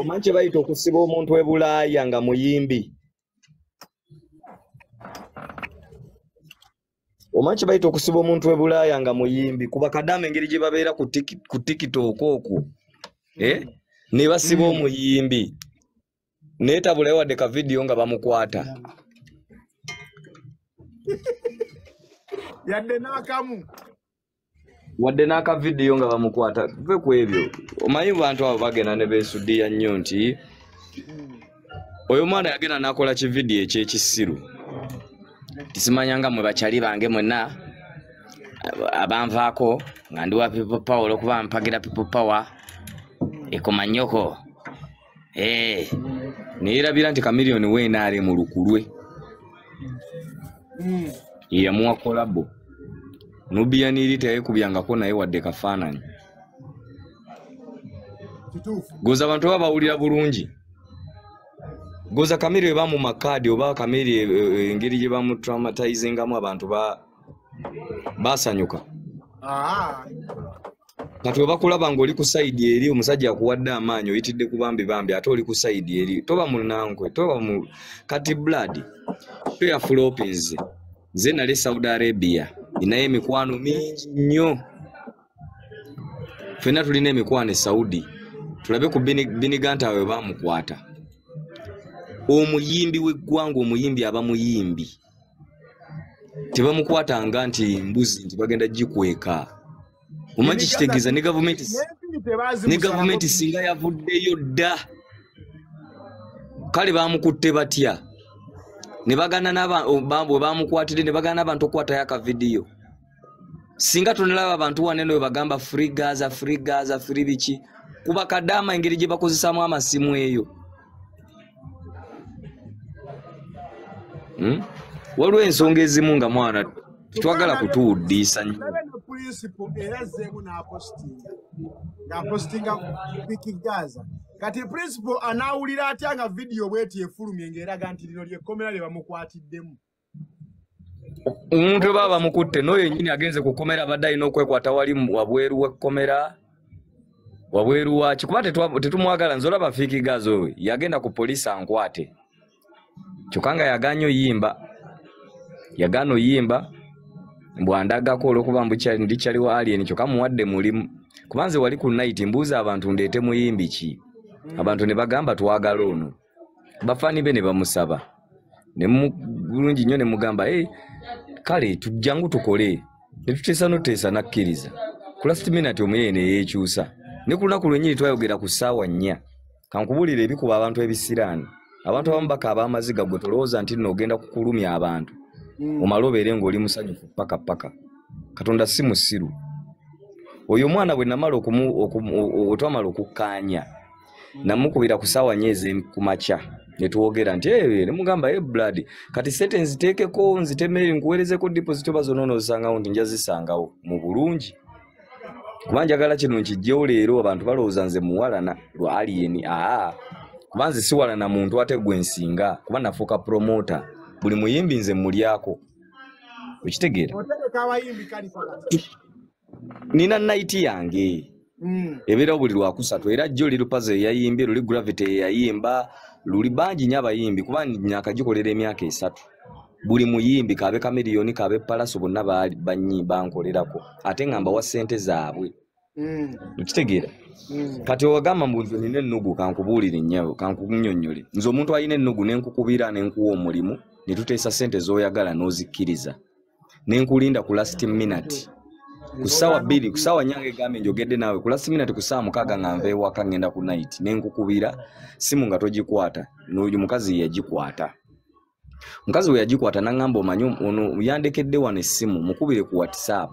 omanyi kye bayita okusiba omuntu e bulaaya nga muyimbi. Omanyi kye bayita okusiba omuntu e bulaaya nga muyimbi kuba kadaama engeri gye babeera ku ku tikitooko okwo eh? ne basiba omuyimbi. Naye tabulayo wadde ka vidiyo nga bamukwata. Yadde n'akamu wadde n'akavidiyo nga bamukwata. Ve ku ebyo omanyi bantu abo bagenda ne beesuddiya nnyo nti oyo omwana yagenda n'akola kividiyo ekyekisiru? Tisimanya nga mwe bakyali bange mwenna ab- abanvaako nga ndi wa people power olwokuba mpagira people power ekoma nnyoko Eh, neyerabira nti kamiliyoni weenaale mu lukulwe yeyamuwa kolabo nubiyaniri teyekubyangako naye wadde kafaananyi. Goza abantu baba bawulira bulungi. Goza kamiri we bamumakaadi oba kamiri e- e- engeri gye bamutraumatizingamu abantu ba- basanyuka. Kati webakulaba ngaoli ku saidi eri omusajja akuwadde amaanyi oyitidde ku bambi bambi ate oli ku saidi eri toba munankwe toba mu kati blood toya flopins nze nali saudi arabia. Inayo emikwano mingi nnyo. Fenna tulina emikwano e saudi. Tulabe ku Bini- biniganta we bamukwata omuyimbi w'eggwanga omuyimbi aba muyimbi tebamukwatanga nti mbuzi nti bagenda gikweka. Omanyi kitegeeza ne gavumenti ne gavumenti singa yavuddeyo dda. Kale bamukutte batya ne bwe bamukwatire ne bagana n'abantu okukwatayo akavidiyo singa tonalaba abantu wanene we bagamba free gaza free gaza free biki? Kuba kadaama engeri gye bakozesamu amasimu eyo. Hmm? waliwo ensonga ezimu nga mwana tetwagala kutuwuddiisa nnyo. Nabe ne principal era azzeemu n'apositinga ng'apositinga Biki Gaza kati principal anaawulira atya nga vidiyo bweti efulumye ng'eraga nti lino lyekkomera lye bamukwatiddemu? Omuntu baba bamukutte n'oyo yennyini agenze ku kkomera abadde alina okwekwata wali mu- wabweru w'ekkomera wabweru waki kuba tetumwagala nze olaba fiikigazi oyo yagenda ku poliisi ankwate. Kyokka nga yagaanye oyimba yagaana oyimba bwandagako olwokuba mbukyali- ndi kyali wa alien kyokka muwadde mulimu. Kuba nze wali ku naiti mbuuza abantu ndeete muyimbi ki? Abantu ne bagamba twagala ono. Bafaani be ne bamusaba. Bulungi nnyo ne mugamba hey, kale tujjangu tukole. Ne tuteesa noteesa nakkiriza. Ku last minute omuyeye ne yeekyusa ne ku lunaku lwennyini twayogera ku ssaawa nnya. Kankubulira ebikuba abantu ebisiraani abantu abamu bakaaba amaziga gwe tolowooza nti nno ogenda kukulumya abantu omale obeere ng'oli musanyufu paka paka. Katonda si musiru. Oyo omwana bwe namala okumu- okumu- o- o- twamala okukkaanya namukubira ku ssaawa nnya ez'ekumakya netwogera nti "Eh, nemugamba "Eh, brad kati sente nziteekeko nzitemere nkuweerezeko deposit oba zonna onoozisangawo nti nja zisangawo mu bulungi. Kuba njagala kino nkijjewo leero abantu balowooza nze muwalana lwa alien aa kuba nze siwalana muntu ate gwe nsinga kuba nafuuka promota buli muyimbi nze mulyako. Okitegeera. Nina naiti yange. Mm. ebeerawo buli lwakusatu era jjo lirupazo eyayimbye luli gravity eyayimba luli bangi nyo abayimbi kuba myaka gikolera emyaka esatu. Buli muyimbi kabe kamiriyoni kabe palaso bonna bankolerako. Ate nga mbawa sente zaabwe. Okitegeera Mm. kati owagamba mbu nze nina ennugu kankubuulire nnyabo kankunyonnyole nze omuntu alina ennugu nenkukubira nenkuwa omulimu netuteesa sente z'oyagala n'ozikkiriza. Nenkulinda ku last minute. Ku ssaawa bbiri ku ssaawa nyange egambe njogedde naawe ku last minute ku ssaawa mukaaga nga nva ewaka ngenda ku night nenkukubira simu nga togikwata n'oyo mukazi yagikwata. Mukazi we yagikwata naŋŋamba omanyi ono yandekedde wano essimu mukubire ku whatsapp.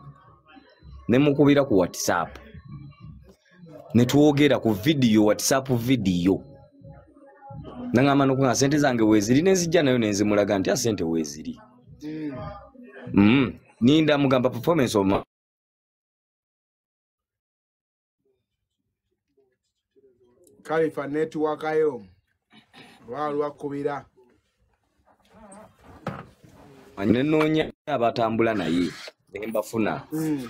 Nemukubira ku whatsapp netwogera ku vidiyo whatsapp vidiyo naŋŋamba nokuga sente zange weeziri nenzijja nayo nenzimulaga nti asente weeziri Mm. mm. ninda mugamba performance of ma- kalifa netiwakayo lwali lwakkubira nenoonya abatambula naye nembafuna Mm.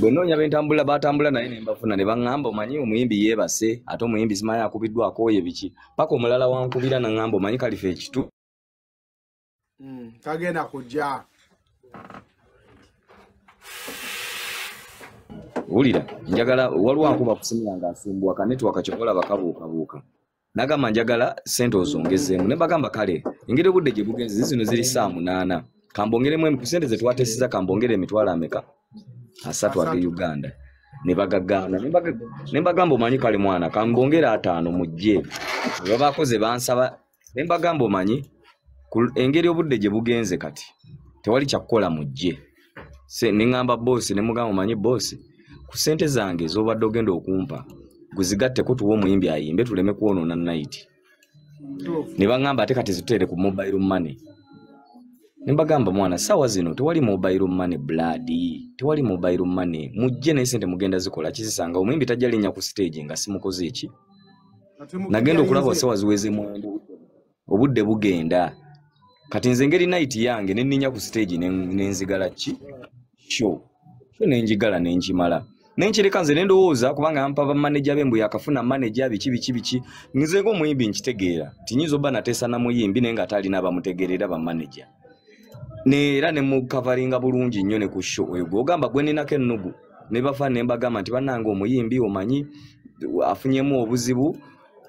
Bwe noonya bentambula batambula naye nembafuna ne baŋŋamba omanyi omuyimbi yeebase ate omuyimbi simanyi akubiddwako ye biki paka omulala wankubira naŋŋamba omanyi kalifa ekitu? Mm, kagenda kujja. Wulira njagala waliwo ankuba kusimira nga asumbuwaka netiwaka kyokolaba kabuukabuuka nagamba njagala sente ozongezeemu. Ne bagamba kale engeri obudde gye bugenze zizino ziri saa munaana kambongeremu emu- ku sente ze twatesiza kambongere emitwalo ameka asatu age uganda. Ne bagagaana Ne baga- ne mbagamba omanyi kale mwana. Kambongere ataano mujje bwe babakoze bansaba ne mbagamba omanyi engeri obudde gye bugenze kati tewali kyakukola mujje Se- ne ŋŋamba boosi ne mugamba omanyi boosi ku sente zange z'obadde ogenda okumpa guzigatteko tuwe omuyimbi ayimbe tuleme kwonoona nayiti ne baŋŋamba ate kati zitutere ku mobile money ne mbagamba mwana saawa zino tewali mobile money bloodi tewali mobile money. Mujje naye sente mugenda zikola kizisanga. Omuyimbi tajja linnya ku stage nga simukoze eki nagenda okulaba saawa ziweze mwenda obudde bugenda. Kati nze ngeri nayiti yange nenninya ku stage ne- nenzigala ki? Sho. Sho nenjigala nenkimala nenkireka nze nendowooza kubanga ampa bamaneja be mbu yakafuna maneja biki biki biki. Nze ngaomuyimbi nkitegeera. Tinyinza oba nateesa na muyimbi naye nga talina abamutegeerera bamaneja neera nemukavaringa bulungi nnyo ne ku sho oyo gwogamba gwe ninako ennugu ne bafa ne mbagamba nti bannange omuyimbi omanyi afunyemu obuzibu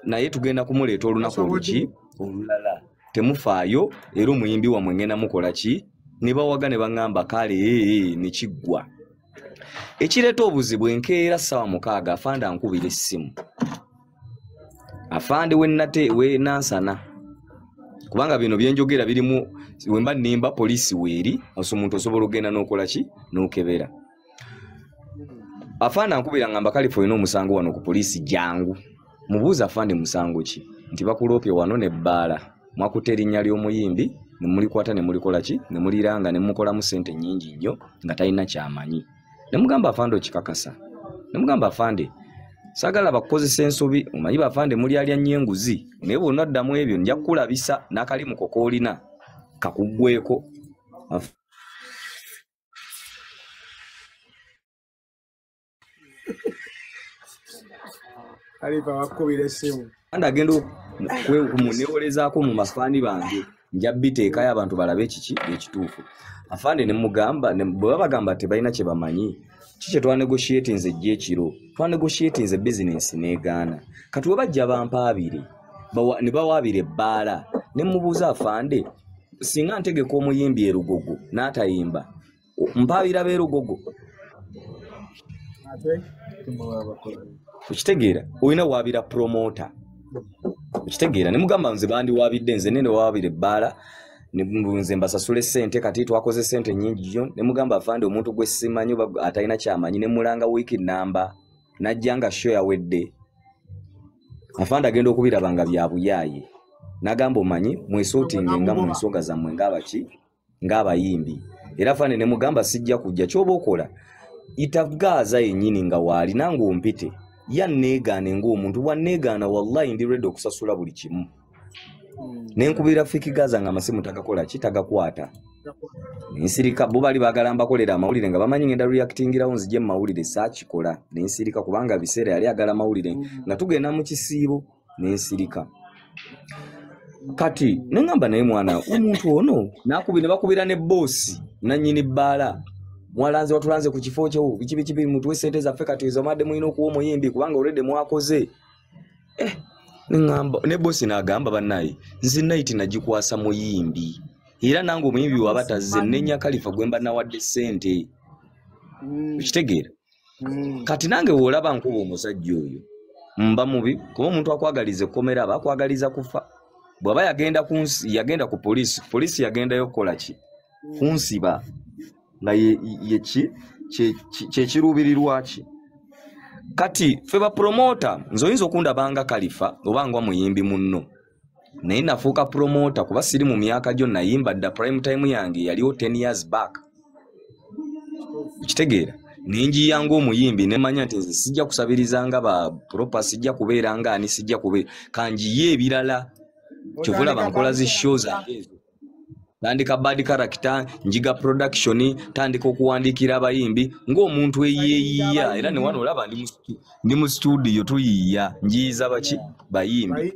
naye tugenda kumuleeta olunaku oluki? olulala. Temufaayo era omuyimbi wamwe ngenda mukola ki? Ne bawaga ne baŋŋamba kale ee ne kiggwa. Ekireeta obuzibu enkeera ssaawa mukaaga afande ankubira essimu. Afande wenate wenansana kubanga bino byenjogera birimu wemba nimba poliisi weeri omuntu osobola okgenda n'okola ki? N'okebera. Afande ankubira ngamba kalifa olina omusango wano ku poliisi jangu mubuuza afande musango ki? Nti bakuloopye wano nebbaala. Mwakutte erinnya ly'omuyimbi nemulikwata nemulikola ki? Nemuliranga nemukolamu sente nyingi nnyo nga talina kyamanyi. Nemugamba afande okikakasa. Nemugamba afande sagala bakukozesa ensobi omanyi bafande mulyalya nnyo enguzi naye bwonaddamu ebyo nja kukulabisa n'akalimu kokoolina kakuggweko Af- Kalifa bakubira essimu. kandi agenda kumunewolezaako mu mafaani bange. Nja biteekayo abantu balabe ekiki ekituufu. Afande nemugamba ne- bwe babagamba tebalina kye bamanyi ki kye twanegosietinze ejja ekiro twanegosietinze bizinensi negaana kati we bajja bampaabire ne bawaabira ebbaala ne mubuuza afande singa ntegeka omuyimbi erugogo n'atayimba mpaabira beerugogo okitegeera olina waabira promota okitegeera nemugamba nze bandiwaabidde nze nene waabira ebbaala ne- nze mbasasula esente kati twakoze sente nyingi nnyo nemugamba afande omuntu gwe simanyi oba atalina kyamanyi nemulanga wiiki namba najja nga sho yawedde. Afande agenda okubiraba nga byabuyaaye nagamba omanyi mwesuutinge nga mu nsonga zammwe ngaabaki ng'abayimbi. Era afande nemugamba sijja kujja kyoba okola ita gaaza yennyini nga waali nange ompite. Yanneegaane ng'omuntu bwanneegaana wallahi ndi redde okusasula buli kimu. Nenkubira fiki gaaza nga amasimu tagakola ki? Tagakwata. Nensirika bo bali baagala mbakolera amawulire nga bamanyi ngenda reactingirawo nzije mu mawulire saakikola. Nensirika kubanga biseera yali agala mawulire. Nga tugenda mu kisiibo nensirika kati neŋŋamba naye mwana omuntu ono nakubi ne bakubira ne boosi nannyini bbaala. Mwalanze watulanze ku kifo kyo biki biki biri mutuwe sente zaffe kati ezo madde mulina okuwa omuyimbi kubanga olwedde mwakoze. Eh, ne boosi n'agamba bannaye nze naiti nagikwasa muyimbi. Era nange omuyimbi waba tazze nenya kalifa gwe mba nawadde sente okitegeera kati nange bw'olaba nkuba omusajja oyo mba mubi kuba omuntu akwagaliza ekkomera aba akwagaliza kufa bw'aba yagenda ku nsi- yagenda ku poliisi poliisi yagendayo kukola ki? Kunsiba nga ye- ye ki? Kye- ki- kyekiruubirirwa ki? Kati ffe bapromota nze oyinza okundabanga kalifa oba nga muyimbi munno. Naye nafuuka promota kuba siri mu myaka gyo nayimba dda prime time yange yaliwo 10 years back. Okitegeera. Nenjiya ngaomuyimbi nemanya nti nze sijja kusabirizanga ba propa sijja kubeera nga ani sijja kubeera kanjiye ebirala kyova olaba nkola zi show zange ezo tandika bad character njiga production tandika okuwandiikira abayimbi. Ng'omuntu eyeeyiya era ne wano olaba ndi mu studio tuyiiya njiyiza baki bayimbi.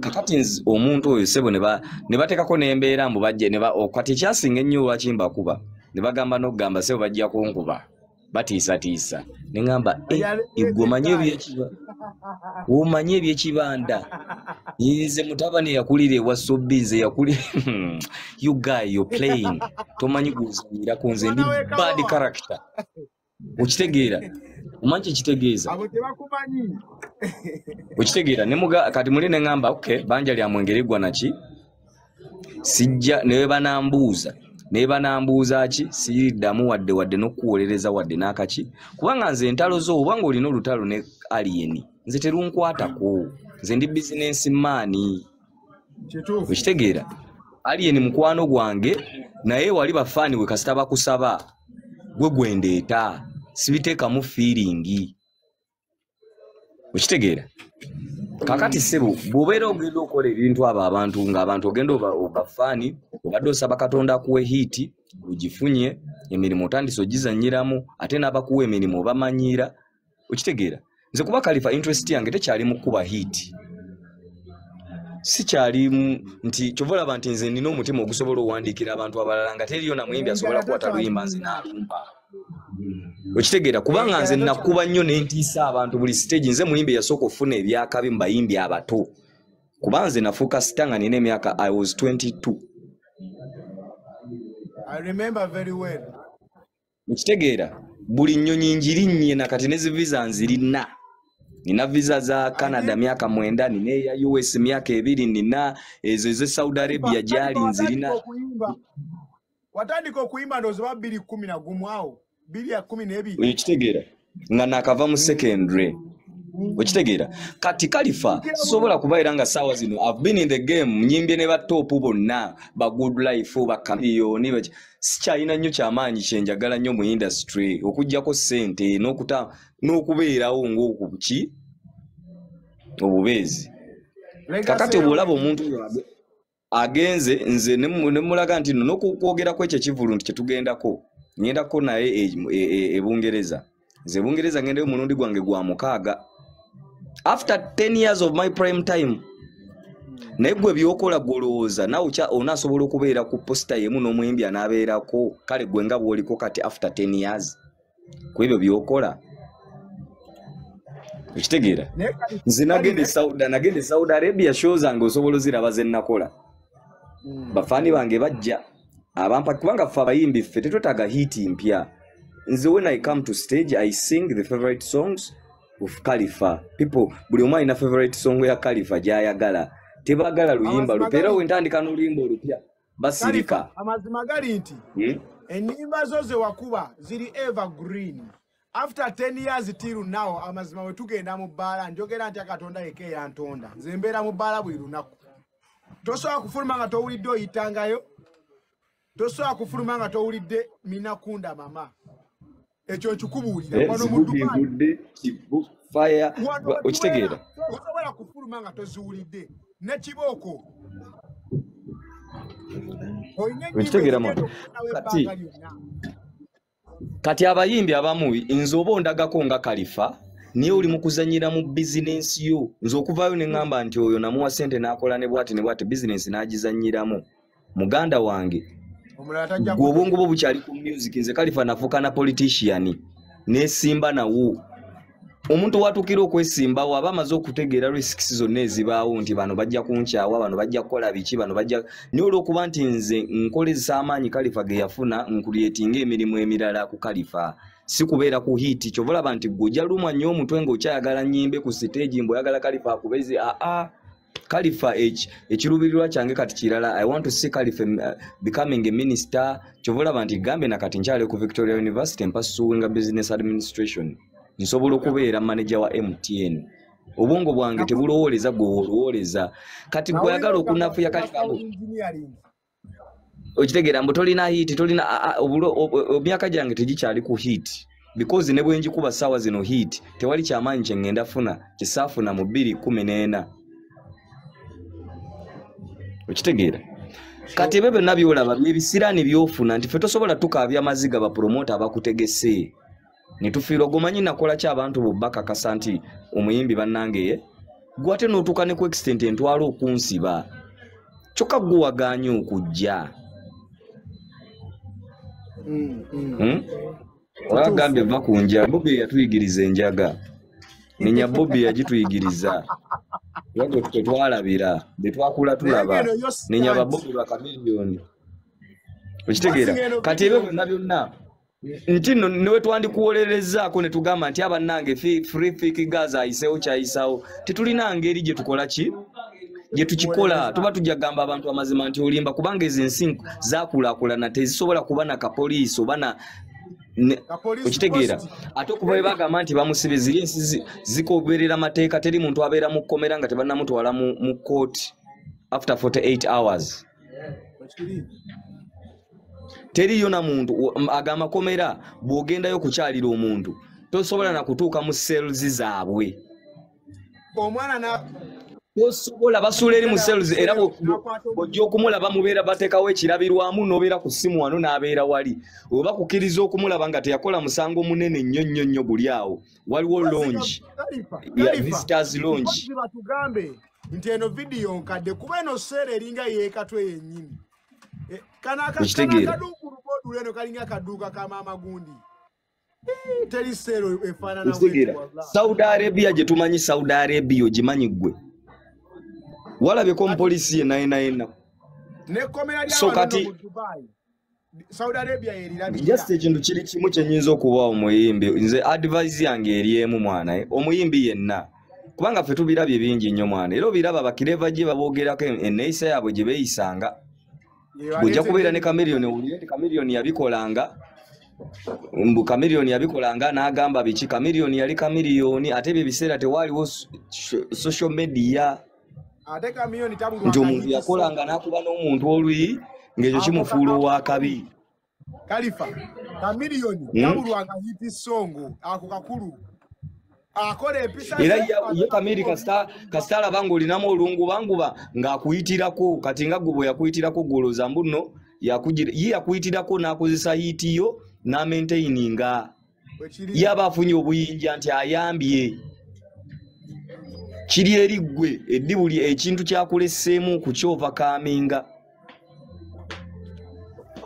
Kakati omuntu oyo sebo ne ba- ne bateekako n'embeera mbu bajje kati ekyasinga ennyo lwaki mbakuba ne bagamba n'okugamba sebo bajja kunkuba batiisatiisa ne ŋŋamba eggwe omanyi ebyekiba omanyi ebyekibanda nze mutabani yakulira ewa sobbi nze yakuli you guy you playing. Tomanyi guzanyirako nze ndi bad character. Okitegeera? Omanyi kyekitegeeza okitegeera? Kati muli neŋŋamba ok banja lya mwengeri gwa naki? Sijja newe banambuuza naye banambuuza ki? Siriddamu wadde wadde n'okuwolereza wadde n'akaki? Kubanga nze entalo zo obanga olina olutalo ne aliyeni nze terunkwatako. Nze ndi bizinensi maani okitegeera aliyeni mukwano gwange naye wali bafaani we kasita bakusaba. Gwe gwendeeta. Sibiteekamu fiiringi okitegeera kakati sebo bw'obeera ogenda okukola ebintu abo abantu ng'abantu ogenda oba- obafaani obadde osaba katonda akuwe hiiti ogifunye emirimu otandise ogizanyiramu ate n'abakuwa emirimu obamanyiira okitegeera. Nze kuba kalifa interest yange tekyali mu kukuba hiiti sikyalimu nti kyova olaba nti nze nina omutima ogusobola owandiikira abantu abalala nga teriyo namuyimbi asobola kukwata luyimba nze n'alumba okitegeera kubanga nze nakuba nnyo nentiisa abantu buli stage nze muyimbi eyasooka okufuna ebyakabi mu bayimbi abato. Kuba nze nafuuka sita nga nina emyaka i was 22 i remember very well. Okitegeera buli nnyonyi njirinnye nakati ne ziviza nzirina. Nina viza za canada myaka mwenda nina eya us myaka ebiri nina ezo eze saudi arabia gyali nzirina. Watandika okuyimba- ndowooza oba bbiri kumi na gumu awo bbiri ya kumi n'ebiri. Okitegeera nga nakava mu secondary. Okitegeera kati kalifa sobola kubaira nga saawa zino i've been in the game. Nyimbye ne batopu bonna ba good life bakamiliyoni baki sikyalina nnyo kyamaanyi kyenjagala nnyo mu industry. Okugjako ssente n'okubeerawo ng'okuki obubeezi. Kakati obwolaba omuntu agenze nze ne mu- ne mulaga nti no n'okwogerako ekyo ekivulu nti kyetugendako ŋŋendako naye e- e- e- e bungereza. Nze bungereza ngendayo omulundi gwange gwa mukaaga. After 10 years of my prime time naye gwe byokola golowooza okya- onaasobola okubeera ku posita yemu n'omuyimbi anaabeerako kale gwe nga bw'oliko kati after 10 years ku ebyo byokola. Okitegeera? Nze nagenda e Saudi- arabia show zange osobola oziraba ze nakola. Mm. bafaani bange bajja abampa kubanga ffe abayimbi ffe tetwetaaga hiiti mpya. Nze when i come to stage i sing the favorite songs of kalifa people buli omu alina favorite song ya kalifa gyayagala. Tebaagala luyimba lupya. Era wentandika n'oluyimba olupya basirika. Amazima gali nti Hmm? ennyimba zo ze wakuba ziri evergreen. After 10 years till now amazima bwe tugenda mu bbaala. Njogera nti akatonda yeka eyantonda. Nze mbeera mu bbaala buli lunaku. Tosobola kufuluma nga towulidde oyitangayo tosobola kufuluma nga towulidde minakunda mama. Ekyo nkikubuulira. Eh, we okitegeera tosobola kufuluma nga toziwulidde. Ne kibooko. Olina Ekitegeera ennyimba mwana. Kati- kati abayimbi abamu nze oba ondagako nga kalifa niye oli mu kuzanyira mu bizinensi yo. Nze okuvaayo ne ŋŋamba nti oyo namuwa sente n'akola ne bwati ne bwati bizinensi n'agizanyiramu muganda wange gwe obwongo bwo bukyali ku music nze kalifa nafuuka na politician nesimba nawo. Omuntu watuukira okwesimbawo aba amaze okutegeera risks zonna ezibaawo nti bano bajja kunkyawa bano bajja kukola biki bano bajja naye olwokuba nti nze nkolezesa amaanyi kalifa ge yafuna nkulyetinga emirimu emirala ku kalifa si kubeera ku hiiti kyova olaba nti gwe ojja lumwa nnyo omutwe ng'okyayagala nyimbe ku siteegi mbweyagala kalifa akubezi aa kalifa eki ekiruubirirwa kyange kati kirala i want to see kalifa uh, becoming a minister. Kyova olaba nti gambe nakati nkyali ku victoria university mpasuwinga business administration. Nsobola okubeera manager wa mtn obwongo bwange tebulowooleza gwe woolowoleza kati gwe oyagala okunafuya mbu okitegeera mbu tolina hiiti tolina emyaka gyange tegikyali ku hiiti because ne bwe njikuba ssaawa zino hiiti tewali kyamaanyi kye ŋŋenda funa kisaafuna mu bbiri kumi n'ena okitegeera kati ebyo byonna byolaba byebisiraani byofuna nti fe tosobola tukaabya maziga bapromota abakutegese. Netufiirwa gomanyi nakola ki abantu bo bakakasa nti omuyimbi bannangeye gwate n'otuuka ne ku extent entwala okunsiba kyokka gwe waganye okujja. Mm, mm. Hmm? wagambye va ku njaga bobi yatuyigiriza enjaga. Nenya bobi yagituyigiriza wage tetwalabira betwakula tulaba. Nenya babobi bakamiliyoni okitegeera kati ebyo byonna byonna nti nno newe twandikuwolerezaako ne tugamba nti abannange free fik gas ayiseewo kyayisawo. Tetulina ngeri gye tukola ki? Gye tukikola. Tuba tujja gamba abantu amazima nti olimba kubanga ezo ensi zakulaakulana tezisobola kuba na kapoliisi oba okitegeera. ate okuva bwe bagamba nti bamusibe ziri ensi zi- zikoberera mateeka teri muntu abeera mu kkomera nga tebannamutwala mu kooti after 48 hours. Teriyo na muntu o- m- aga amakomera bw'ogendayo kukyalira omuntu tosobola na kutuuka mu cells zaabwe. Omwana na tosobola basuula eri mu cells era bw'ojja okumulaba mubeera bateekawo ekirabirwamu n'obeera ku ssimu wano n'abeera wali. Oba kukkiriza okumulaba nga teyakola musango munene nnyo nnyo nnyo guli awo. Waliwo longi visitors longi batugambe nti eno vidiyo nkadde. Kuba eno seera eringa yeekatwe yennyini. Eh, kano aka- Okitegeera. kano akaduuku luboodulu eno kalinga akaduuka ka maama gundi. Teri seera efaanana saudi arabia gye tumanyi saudi arabia ogimanyi ggwe walabyeko omupoliisi yenna yenna yenna n'ekkomera So kati- just ekintu kiri kimu kyenyinza okuba omuyimbi. Nze advise yange eri emu mwana eh, omuyimbi yenna. Kubanga ffe tubirabye bingi nnyo mwana. Era obiraba bakireva gye baboogerako enneeyisa yaabwe gye beeyisanga. Bwojja kubeera ne kamiriyoni owulire nti kamiriyoni yabikolanga. Mbu kamiriyoni yabikolanga n'agamba biki? Kamiriyoni yali kamiriyoni ate ebyo ebiseera tewaaliwo so- so- social media ate kamiyoni tabulwa nti omuntu yakolanga n'akuba n'omuntu oluyi ng'ekyo kimufuula owakabi. Kalifa kamiliyoni Hmm? tabulwanga hiti songo ako kakulu. Akola empisa era ye- kamiri kasita alaba ng'olinamu olungubanguba ng'akuyitirako kati nga gwe bwe yakuyitirako gwolooza mbu nno ye yakuyitirako n'akozesa yiitiyo n'amaintaininga. Ye aba afunye obuyinja nti ayambye kiri eri ggwe eddi buli ekintu kyakuleseemu kukyovakaaminga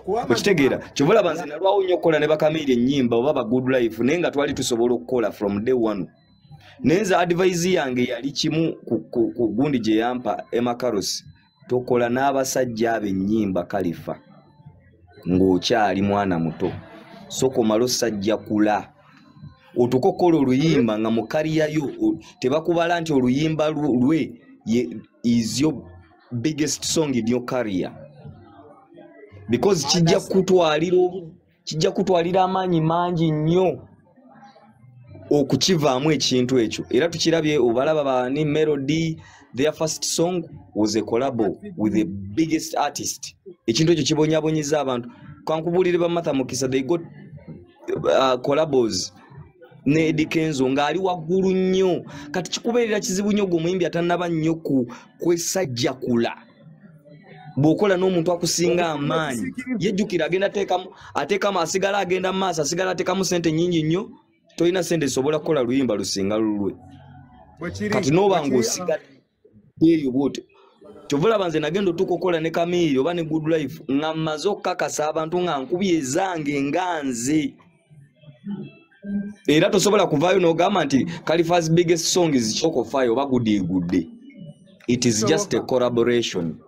Kuba okitegeera olaba nze nalwawo nnyo okukola ne bakamiiri ennyimba oba ba good life naye nga twali tusobola okukola from day one. Naye nze advise yange yali kimu ku- gundi gye yampa emakaros tokola n'abasajja abo ennyimba kalifa ng'okyali mwana muto. Sokomala osajja kula otuka okukola oluyimba nga mu kaliyayo o- tebakubala nti oluyimba lw- lwe is your biggest song in your career. Because kijja kutwalira kijja kutwalira amaanyi mangi nnyo okukivaamu ekintu ekyo. Era tukirabye obalaba bani melody their first song was a collabo with the biggest artist. Ekintu ekyo kibonyabonyiza abantu. Kankubulire bamatha mukisa they got uh, collabos ne Eddie Kenzo ng'ali waggulu nnyo. Kati kikubeerera kizibu nnyo gwe omuyimbi atanaba nnyo ku kwesajjakula bw'okola n'omuntu akusinga amaanyi yejjukira agenda ateekamu ateekamu asigala agenda mu maaso asigala ateekamu sente nnyingi nnyo tolina sente zisobola kukola luyimba lusinga lulwe. Kati n'oba kiri, ng'osigadde eyo bwotyo kyova olaba nze nagenda otuuka okukola ne kamiiri oba ne good life nga mmaze okukakasa abantu nga nkubye ezange nga nze era tosobola kuvaayo n'ogamba nti califas biggest song is chokofayo oba gudigudde it is just a collaboration.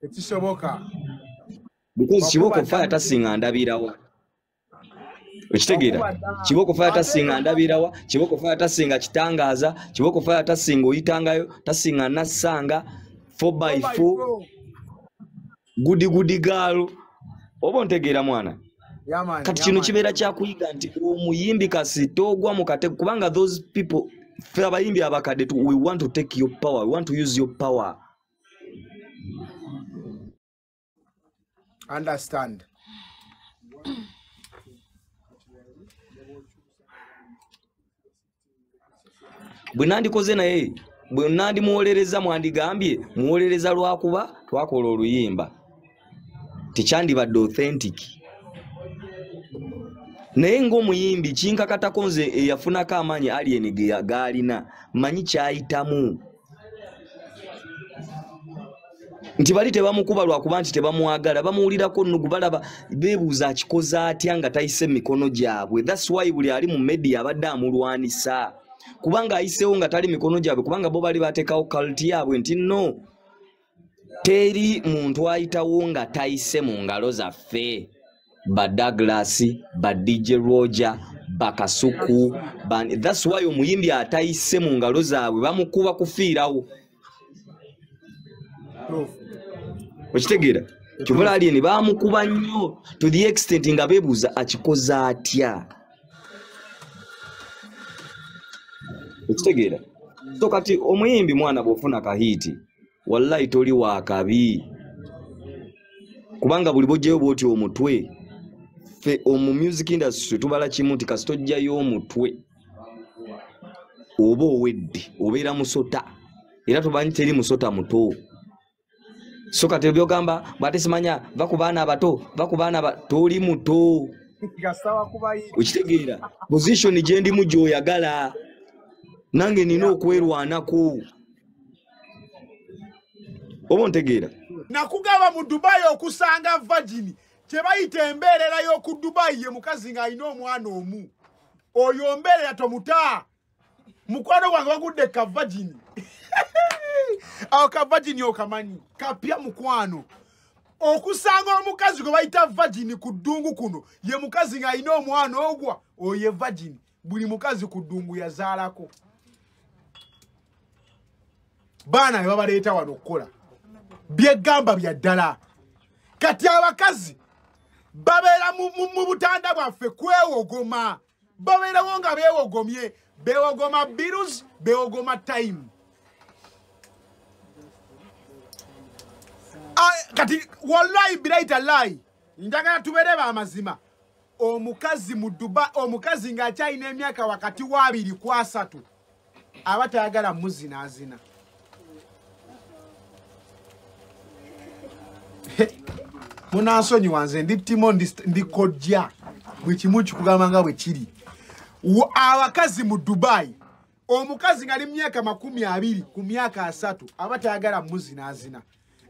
Tekisoboka because kiboko fire tasinga ndabirawa. Okitegeera? Kiboko fire tasinga ndabirawa kiboko fire tasinga kitangaaza kiboko fire tasinga oyitangayo tasinga nassanga 4by4 gudi gudi gaalo oba ontegeera mwana kati kino kibeera kyakuyiga nti omuyimbi kasi togwa mu katego kubanga those people fe abayimbi abakadde we want to take your power we want to use your power. Understand. Bwe nandikoze naye bwe nandimuwolereza mwandigambye muwolereza lwakuba twakola oluyimba. Tekyandibadde authentic naye ng'omuyimbi kinkakatako nze eyafunako amaanyi alien ge- gaalina manyi kyayitamu? Nti bali tebamukuba lwakuba nti tebamwagala bamuwulirako nnugu balaba beebuuza akikoze atya nga tayise mikono gyabwe. Thats why buli ali mu media abadde amulwanisa. Kubanga ayisewo nga tali mikono gyabwe kubanga bo bali bateekawo kaliti yaabwe nti no teri muntu ayitawo nga tayise mu ngalo zaffe ba douglas ba dj roger bakasuku ba- thats why omuyimbi atayise mu ngalo zaabwe bamukuba kufiirawo. Okitegeera? Kyovula alieni bamukuba nnyo to the extent nga beebuuza akikoze atya. Okitegeera? So kati omuyimbi mwana bw'ofuna kahiiti wallahi toli wa kabi. Kubanga buli bwojjayo bwoti omutwe ffe omu music industry tubala kimu nti kasi tojjayo omutwe oba owedde obeera musota era tumanyi teri musota muto. So kati byogamba bwate simanya va ku baana abato va ku baana toli muto. Okitegeera position gyendimu gyoyagala nange nina okwerwanako. Oba ontegeera? Nakugaba mu dubayi okusanga vagini kyebayita embeerera y'oku dubayi ye mukazi ng'alina omwana omu. Oyo mbeerera tomuta. Mukwano gwange wagudde ka vagini awo ka vagini okamanyi. Kapya mukwano. Okusanga omukazi gwe bayita vagini ku ddungu kuno ye mukazi ng'alina omwana ogwa oyo ye vagini buli mukazi ku ddungu yazaalako. Baana be babaleeta wano okukola. Byeggamba bya ddala. Kati abakazi babeera mu- butanda bwaffe kwewogoma. Babeerawo nga beewogomye. Beewogoma bills beewogoma time. Ah, kati wallahi bilayi tallayi njagala tubeere bamazima omukazi mu duba omukazi ng'akyalina emyaka wakati wa abiri ku asatu aba tayagala muzinaazina munansonyiwa nze ndi timo ndi- kojja bwe kimu kikugamba nga bwe kiri. Abakazi mu dubayi omukazi ng'ali myaka makumi abiri ku myaka asatu aba tayagala muzinaazina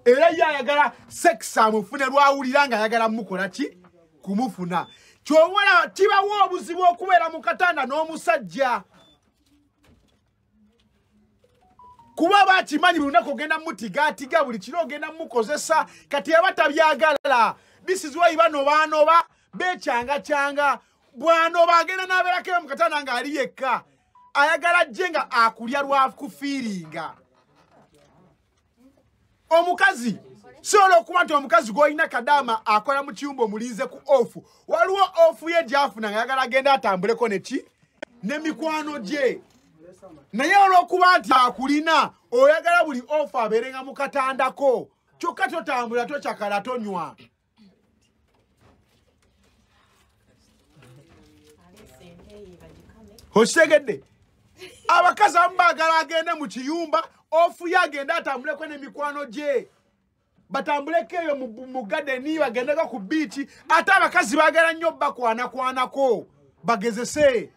era ye ayagala sekisi amufune lwawulira ng'ayagala mukola ki? Kumufuna. Kyowala kibawo obuzibu okubeera mu katanda n'omusajja kuba bakimanyi buli lunaku ogenda mutigaatiga buli kiro ogenda mukozesa kati aba tabyagala bisiziwayi banobanoba becyangacyanga bwanoba agenda n'abeerako eyo mu katanda ng'ali yekka ayagala jje nga akulya lwakufiiringa omukazi sobola okuba nti omukazi gw'olina kadaama akola mu kiyumba omulinze ku ofu waliwo ofu ye gyafuna nga ayagala agenda atambuleko neki ne mikwano gye naye olw'okuba nti akulina oyagala buli ofu abeerenga mu katandako kyokka totambula tokyakala tonywa. Okitegedde? Abakazi abamu baagala agende mu kiyumba ofu ye agende atambuleko n'emikwano gye. Batambuleko eyo mu- gadeni bagendeko ku biiki ate abakazi baagala nnyo bakwanakwanako. Bagezese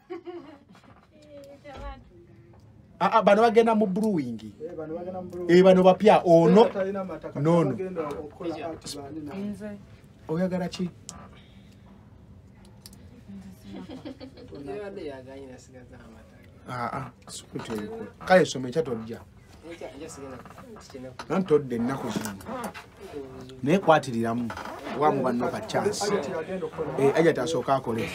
bano bagenda mu brewing. Eh, bano bapya ono nono oyagala ki. Ah, ah, sikuti ebikulu. kale soma ekya tojja Ekya- ekya sigenda kikina ku- nanti todde ennaku zino? Naye kwatiriramu wamu banno ka chansi ajati asooka akole.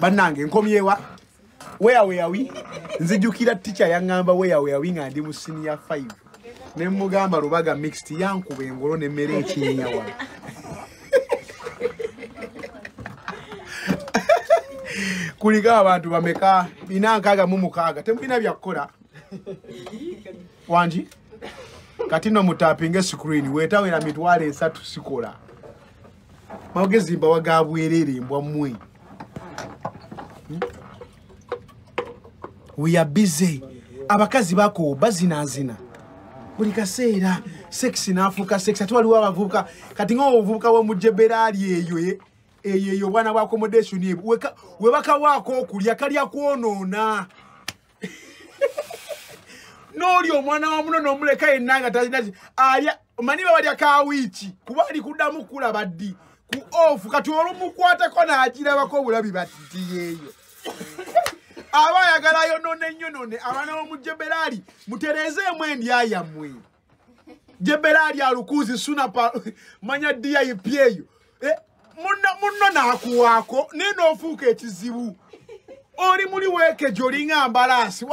Bannange nkomyewa weyaweyawi nzijukira tica yaŋŋamba weyaweyawi nga ndi mu siniya 5 ne mugamba lubaga mixed yankuba engolo nemmere ekyenyawa kuliko abantu bameka bina nkaaga mu mukaaga. Temulina byakukola wangi kati no mutapinga screen wetawera mitwalo esatu sikola. Magezi mbawa ga bwerere mbwa mmwe we are busy. Abakazi bako bazinazina. Buli kaseera sekisi n'afuuka sekisi ate waliwo abavubuka. Kati ngaobuvubuka bwomujeberaali eyo ye- eyo eyo obwana bwa accommodation ebyo weka- we bakawaako okulya kalya kwonoona. N'oli omwana wa muno n'omuleka yenna nga talina alya omanyi be balya ka wiiki kuba ali kuddamu kulaba ddi? Ku ofu kati olumukwatako n'agirabako obulabi batiti yeeyo aba ayagala yonone nyonone abaana b'omujeberaali mutereezeemu endya yammwe. Jeberaali alukuzi sunapa manya dip eyo. Munna- munno n'akuwaako naye n'ofuuka ekizibu. Oli muli weekeja olinga mbalaasi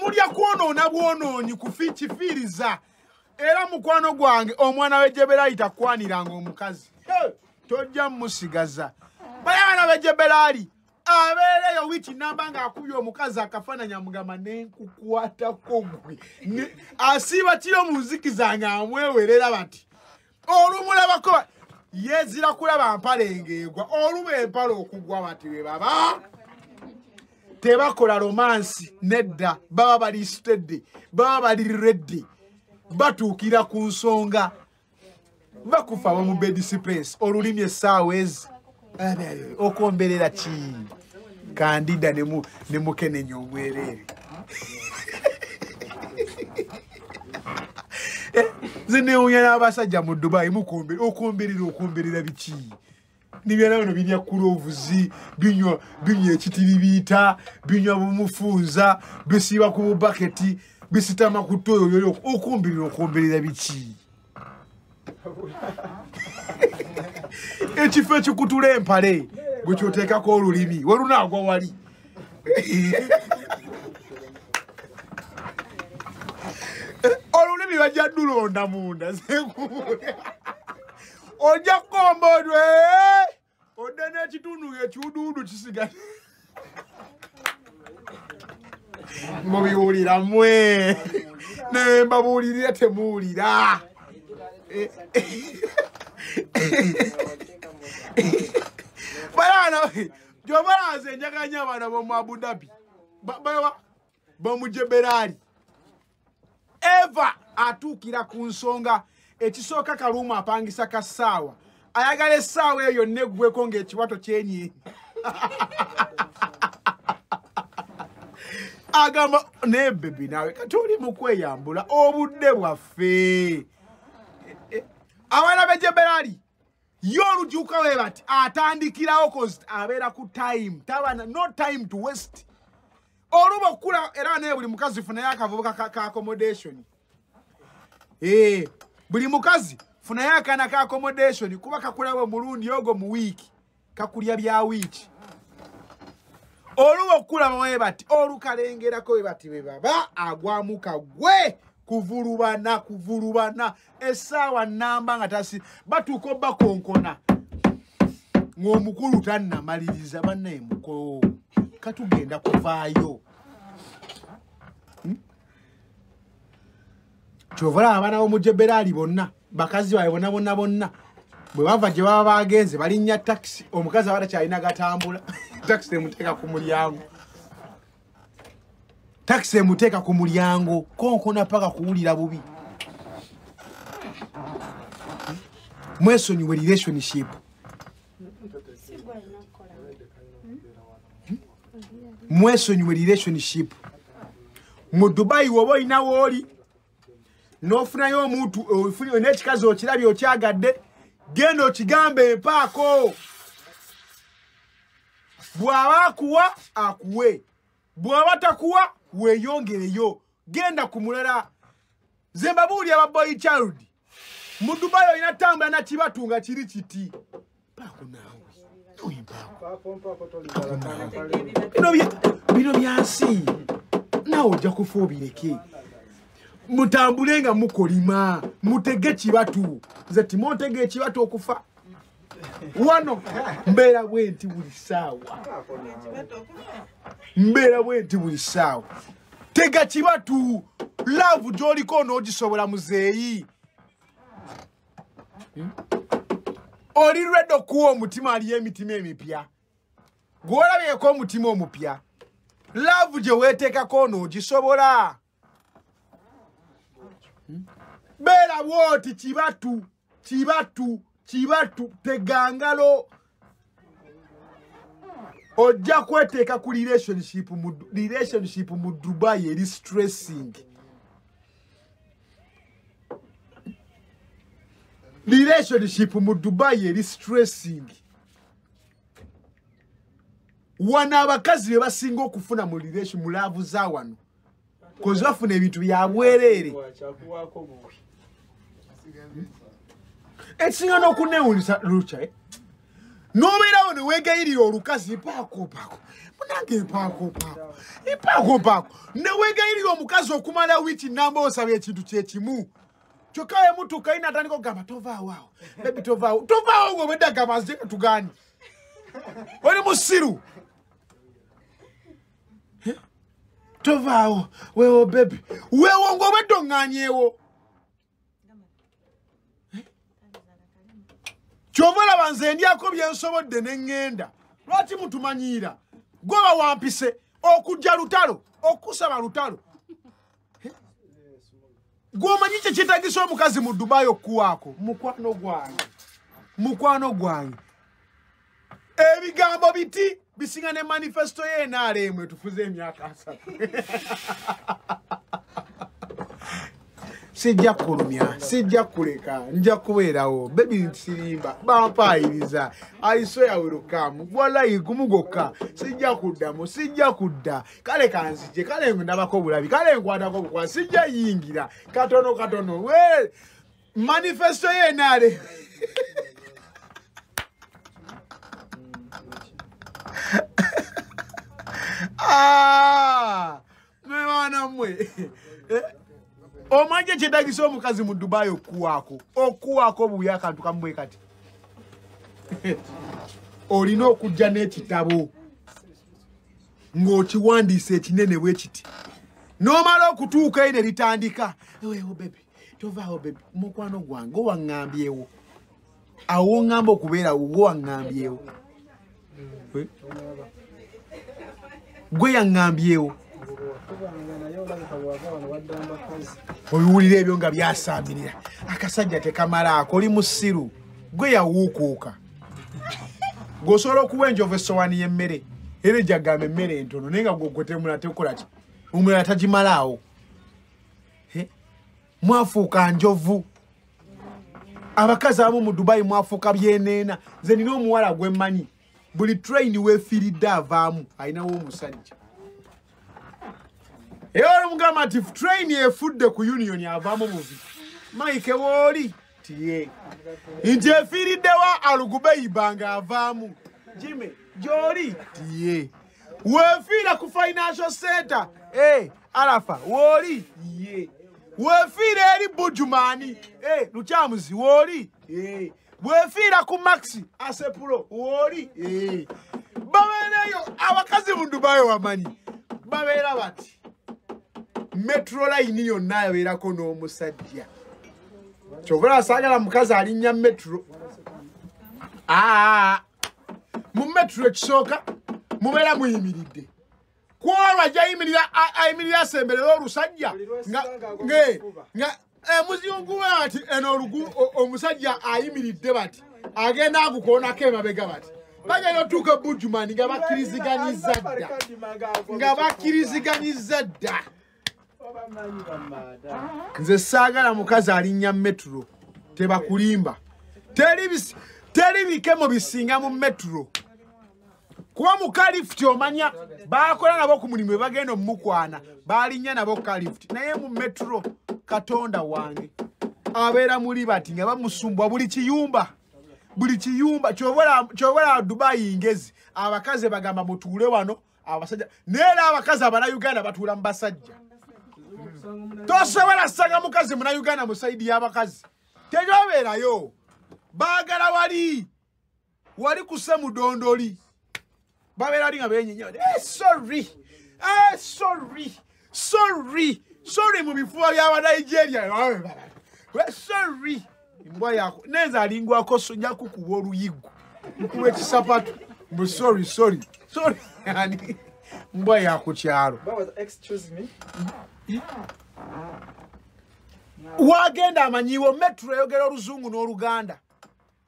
mulya kwonoona bwonoonyi kufikifiiriza era mukwano gwange omwana wejeberaali takwaniranga omukazi. Tojja mumusigaza bali abaana bejeberaali abeereyo wiiki namba ng'akubye omukazi akafaananya mugamba nenkukwatako gwe. Ne- asiiba kiro mu nzikiza ng'amwewerera bati olumulabako ba- yezira kulaba mpalengeegwa oluba empala okugwa bati we baba tebakola romansi nedda baba bali stedde baba bali redde batuukira ku nsonga. Bakufa bamu bed space olulimi essaawa ezi okwomberera ki? Kandida ne mu- ne mukenenya omwereere Eh, nze newunya n'abasajja mu dubai mukombe okwomberera okwomberera biki? Nibyana bino birya kulovuzi binywa binywa ekitiribiita binywa bumufunza bisiiba ku bubaketi bisitama ku toyoyoyo okwomberera okwomberera biki ekifo ekikutula empale bwe kyoteekako olulimi walunaagwa wali. Olulimi bajja dulonda munda ojja kukomba otwe odde n'ekitundu ekiwuduwudu kisigala mubiwulira mwe! Nembabuulirire temuwulira balaana gyobalanze enjaganya abaana bomu abudabi bomujeberaali eva atuukira ku nsonga ekisooka kaluumu apangisa ka ssaawa. Ayagala essaawa eyo neggweko ng'ekiwato kyenyi agamba naye bebi naawe kati oli mu kweyambula obudde bwaffe abaana b'ejeberaali ye olujuuka we bati atandikirawo cause abeera ku time tabana no time to waste. Oluba okukula era naye buli mukazi funayo akavubuka ka- accommodation. Eh, buli mukazi funayo akaana ka accommodation kuba kakulawe mulundi ogwo mu wiiki kakulya bya wiiki oluba okukulaba we bati olukalengerako we bati be baba agwamu kagwe kuvulubana kuvulubana. Essaawa namba nga tasi batuuka obbakonkona ng'omukulu tannamaliriza bannaye muko. Katugenda kuvaayo. Hmm? kyova olaba abaana b'omujeberaali bonna bakazi baabwe bonna bonna bonna bwe bava gye baba bagenze balinnya takisi omukazi aba takyalina gatambula. Takisi emuteeka ku mulyango takisi emuteeka ku mulyango konkona paka kuwulira bubi. Mwesonyiwe relationship. Mwesonyiwe relationship. Mu dubayi woba olina wooli n'ofunayo omuntu n'ekikazi okirabye okyagadde genda okigambe empaako. Bw'aba akuwa akuwe bw'aba takuwa weeyongereyo. Genda ku mulala. Ze mbabuulira aba boy child. Mu dubayi olina tambula nakibatu nga kiri kiti. Paako naawe. Bino bya- bino byansi naawe ojja kufa obireke mutambule nga mukolima. Mutege kibatu. Nze timontega ekibatu okufa wano mbeera bwe nti buli ssaawa mbeera bwe nti buli ssaawa tega kibatu laavu gy'oliko n'ogisobola muzeeyi. Oli lwedde okuwa omutima aliyo emitima emipya? Gwolabyeko omutima omupya? Laavu gye weeteekako noogisobola Hmm? beera bwoti kibatu kibatu kibatu tegangalo. Ojja kweteeka ku relationship mu relationship mu dubai eri stressing. Relationship mu dubai eri stressing. Wano abakazi be basinga okufuna mu relation mu laavu za wano kozi bafuna ebintu byabwereere ekisinga n'okunewulisa luca eh? nobeerawo neweegayirira olukazi paako paako munange paako paako paako paako neweegayirira omukazi okumala wiiki namba osaba ekintu kyekimu kyokka wemutuuka ina atandika okugamba tovaawo awo. Bebi tovaawo. Tovaawo gwe obwedde agamba nzije katugani oli musiru. Eh? tovaawo. Weewo bebi weewo ng'obwedde kyova olaba nze ndyako byensobodde ne ŋŋenda. Lwaki mutumanyiira gwoba wampise okujja lutalo okusaba lutalo. Gwomanyi kyekyetagisa omukazi mu dubayi okuwaako mukwano gwange. Mukwano gwange. Ebigambo biti bisinga ne manifesto yenaalemu etufuze emyaka asatu sijja kulumya sijja kuleka nja kubeerawo. Bebi nsirimba bampaayiriza. Aisoya werukamu gwalayi gumu gwokka sijja kuddamu sijja kudda. Kale kanzije kale ndabako bulabi kale nkwatako bukwa sijja yingira. Katono katono. We manifesto yenaale Ah, mwe baana mmwe. Eh, omanyi ekyetagisa omukazi mu dubayi okuwaako okuwaako bubi akantu kamwe kati. Olina okujja n'ekitabo ng'okiwandiisa ekinene bwe kiti. N'omala okutuuka ine litandika eweewo bebi tovaawo bebi mukwano gwange owaŋŋambyewo. Awo woŋŋamba okubeerawo gwe waŋŋambyewo. Eh? gwe yaŋŋambyewo obiwulira ebyo nga byasamirira akasajja tekamalaako oli musiru. Gwe yawuukuuka. Gweosobola okuwa enjovu essowaani y'emmere era ejagamba emmere entono naye nga gwogotemula tekolaki omulala tagimalaawo mwafuuka njovu. Abakazi abamu mu dubayi mwafuuka byeneena. Nze nina omuwala gwemmanyi buli traini weefiiridde avaamu ayinawo omusajja era olumugamba nti traini efudde ku union avaamu buvi maike wooli tiye. Nti efiiriddewo alugubeiba nga avaamu. Jime gyoli? Tiye. Weefiira ku financial center? E arafa wooli ye. Weefiira eri bujumani e lukyamuzi wooli e bwefiira ku maxi asepulo wooli e babeereyo abakazi mu dubayo wamanyi. Babeera bati metro line yonna abeerako n'omusajja kyovula asaagala mukazi alinnya metro. Aa mu metro ekisooka mubeera muyimiridde. Kwolwo ajja ayimirira asemberera olusajja nga emuzungu we bati eno omusajja ayimiridde bati agenda agukoonako emabega bati bagenda otuuka ebujumani nga bakkiriziganyiza dda. Nga bakkiriziganyiza dda nze saagala mukazi alinnya metro tebakulimba. Teri bikemo bisinga mu metro. Kuba mu kalifuti omanya bakola nabo ku mulimu bagenda omumukwana balinnya nabo kalifuti naye mu metro katonda wange abeera muli bati nga bamusumbwa buli kiyumba. Buli kiyumba kyobola dubayi ngezi abakazi bagamba mutuule wano abasajja naye era abakazi abanayuganda batuula mu basajja tosobola sanga mukazi munayuganda mu saidi y'abakazi. Tegyobeerayo baagala wali. Wali kuse mudondoli babeera ali nga benyinya eh, sorry. Eh, sorry. Sorry. Sorry mu bifuba by'abanigeria Eh, sorry. Mbwa yako nenza alingwako nja kukuba oluyigo. Nkuba ekisapatu. Mbu sorry sorry. Sorry ani. Mbwa yakukyalo Wagenda amanyiwo metro eyogera oluzungu n'oluganda.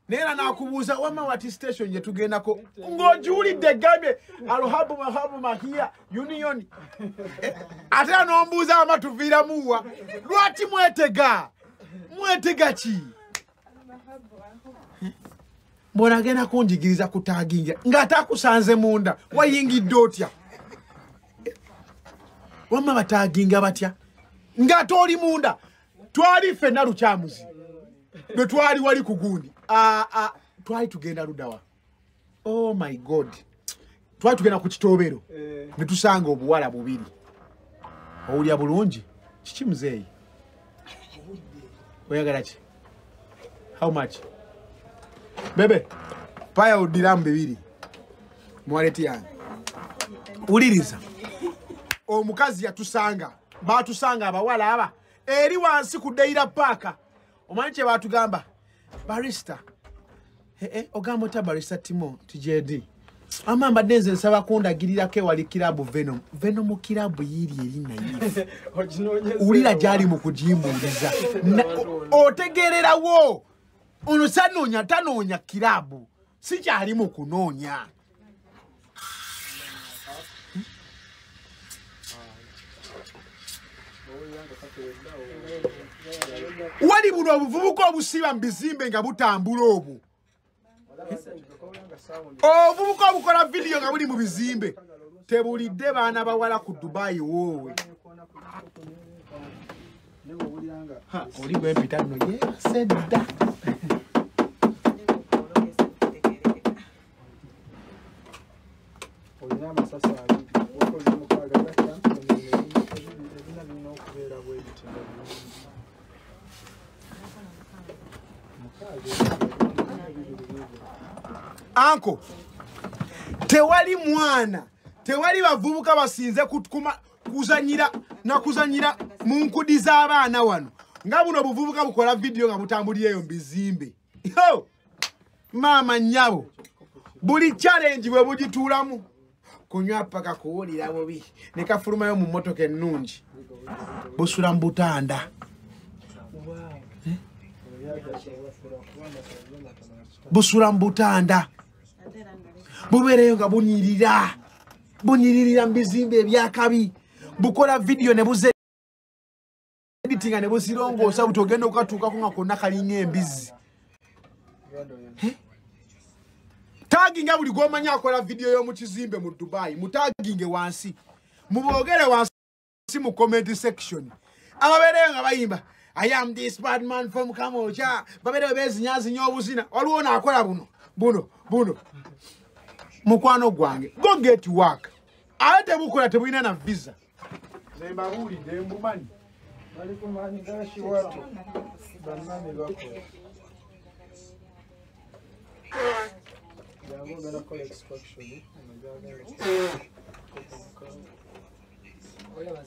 Naye era nakubuuza wama wati station gye tugendako ng'ogiwulidde egambye alhabu mahabu mahia union. Eh, ate era n'ombuuza ama tuviiramuwa lwaki mwetega? Mwetega ki? Mbona agenda kunjigiriza kutaginja ng'atakusanze munda wayingidde otya wamma bataginga batya? Ng'ate oli munda twali ffenna lukyamuzi. Bwe twali wali ku gundi. Ah, twali tugenda ludawa. Oh my god. Twali tugenda ku kitobero. Eh, ne tusanga obuwala bubiri. Owulya bulungi? Kiki muzeeyi? Oyagala ki? How much? Bebe paya oddiramu bibiri. Muwaleti yange. Wuliriza omukazi yatusanga batusanga abawala aba eri wansi ku deira paaka omanyi kye batugamba barista Eh, eh, ogamba ota barista timo tijedi ama mbadde nze nsaba kundagirirako ewali kirabu venom. Venom kirabu yiiri eri nayifu. Wulira gyali mu kugimbuuliza otegererawo ono sanoonya tanoonya kirabu si kyali mu kunoonya wali buno obuvubuka obusiba mu bizimbe nga butambula obwo obuvubuka obukola vidiyo nga buli mu bizimbe. Tebulidde baana bawala ku dubayi woowe. Oli bwempita nno. Yeebase dda. Olina amasasi abiri wakoze mukaaga gatya ebina birina okubeera bwe biti nga birungi anko tewali mwana tewali bavubuka basinze kut- kuma- kuzanyira nakuzanyira mu nkudi z'abaana wano. Nga buno obuvubuka bukola vidiyo nga butambulira eyo mu bizimbe. Yo! Maama nnyabo buli challenge bwe bugituulamu kunywa paka kuwulira bubi ne kafulumayo mu mmotoka ennungi busula mu butanda busula mu butanda. Bubeereyo nga bunyirira. Bunyiririra mu bizimbe ebyakabi bukola vidiyo ne buze editinga ne busirongoosa buti ogenda okukatuukako nga konna kalinga embizzi taginga buli gwomanyi akola vidiyo y'omu kizimbe mu dubayi mutaginge wansi. Muboogere wansi mu comment section. Ababeereyo nga bayimba i am this bad man from kamocha. Babeereyo bezinyazinya obuzina. Waliwo naakola buno? Buno buno. Mukwano gwange. Go get work. Ate tebukola tebulina na visa. Nembabuulidde mbumanyi. Bali ku maanyi gashiwatu bannami bakola. Jangu ogenda kukola extraction amajagala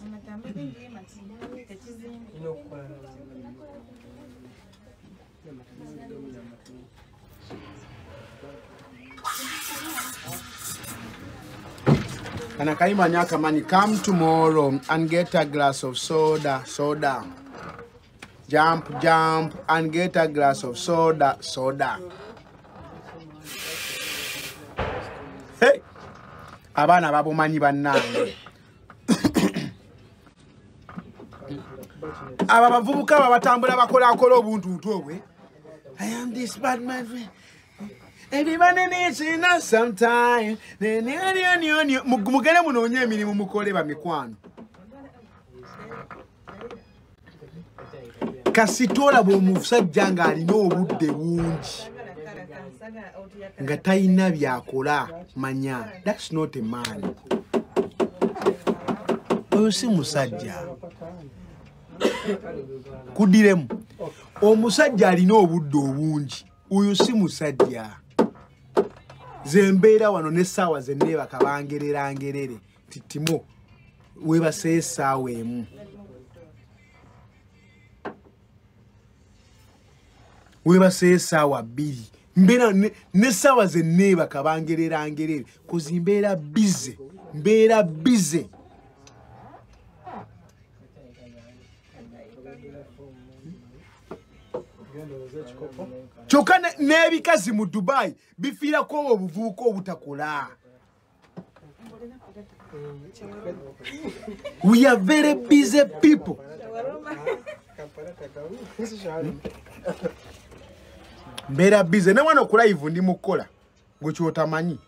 kana kayimba nyakamanyi come tomorrow and get a glass of soda soda. Jump jump and get a glass of soda soda. Hey! abaana babumanyi bannange abo abavubuka abo batambula bakolakola obuntuutu obwe. I am this bad man Everybody needs enough sometime. mugende munoonye emirimu mukole bamikwano kasitoola bw'omusajja ng'alina obudde bungi nga talina byakola manya thats not a man. Oyo si musajja kudiremu omusajja alina obudde obungi. Oyo si musajja. Zembeera wano n'essaawa zenneebaka bangerera ngerere titimo webaseyo essaawa emu. Webaseyo essaawa bbiri. Mbeera ne- n'essaawa zenneebaka bangerera ngerere kuzi mbeera bize mbeera bize kyokka ne- n'ebikazi mu dubayi bifiirako obuvubuka obutakola we are very busy people. Mbeera bize ne wano ku live ndi mukola gwe kyotamanyi.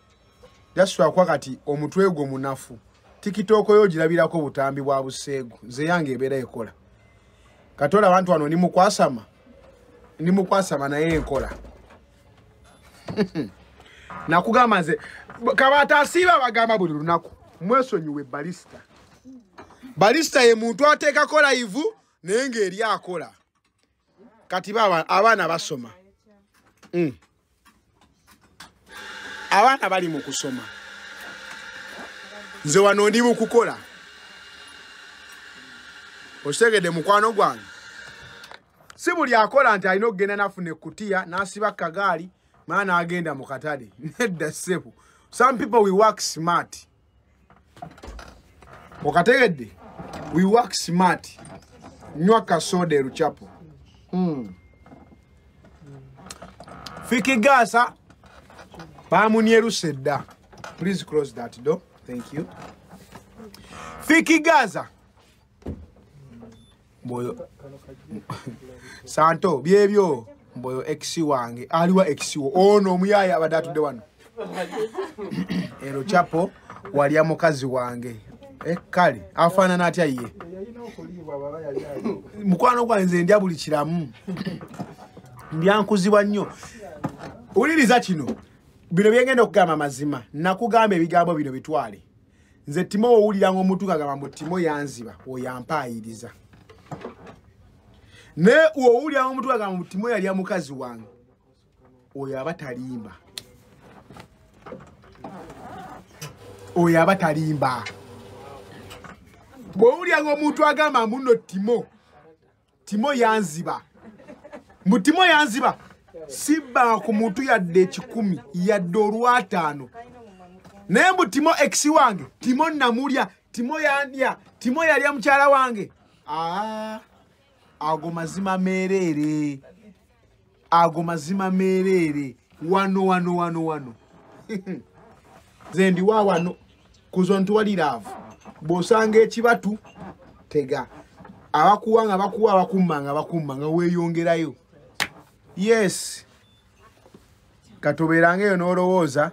Jasitwakwa kati omutwe gwo munafu. Tikitooko yo girabirako butambi bwa buseegu. Nze yange ebeera ekola. Katola abantu wano ndi mukwasama ndi mukwasama naye enkola. Nakugamba nze kabaata asiiba bagamba buli lunaku mwesonyiwe balisita balisita ye muntu ateekako live naye ng'eri akola. Kati baba abaana basoma. Mm. abaana bali mu kusoma. Nze wano ndi mu kukola. Okitegedde mukwano gwange si buli akola nti alina okugenda nafuna ekutiya n'asiba kagaali maa n'agenda mu katale. Nedda ssebo some people we work smart. Okategedde? We work smart. Nywa kasoda erucapo hmm. fikigasa bamunyeruse dda please close that door. Thank you. Fikigaza mboyo. Santo byebyo. Mboyo ex wange. Aliwa ex wo. Ono omuyaya abadde atudde wano. Ero chapo walya mukazi wange. Eh, kale afaanana atya ye? Mukwano gwange nze ndya buli kiramu. Ndyankuzibwa nnyo. Wuliriza kino. Bino byengenda okugamba mazima. Nakugamba ebigambo bino bitwale. Nze timo wowuliranga omuntu kagamba mbu timo yanziba oyampaayiriza naye wowuliranga omuntu kagamba mbu timo yalya mukazi wange oyo aba talimba. Oyo aba talimba. Bwowulyanga omuntu agamba mbu nno timo timo yanziba. Mbu timo yanziba sibbanga ku muntu yadde ekikumi yadde olwataano. Naye mbu timo ex wange timo namulya timo yandya timo yalya mukyala wange aa ago mazima meereere ago mazima meereere wano wano wano wano. Nze ndi wa wano. Kuzo ntuwaliraavu bw'osanga ekibatu tega. Abakuwa nga bakuwa abakumma nga bakumma nga weeyongerayo yes. Katobeeranga eyo n'olowooza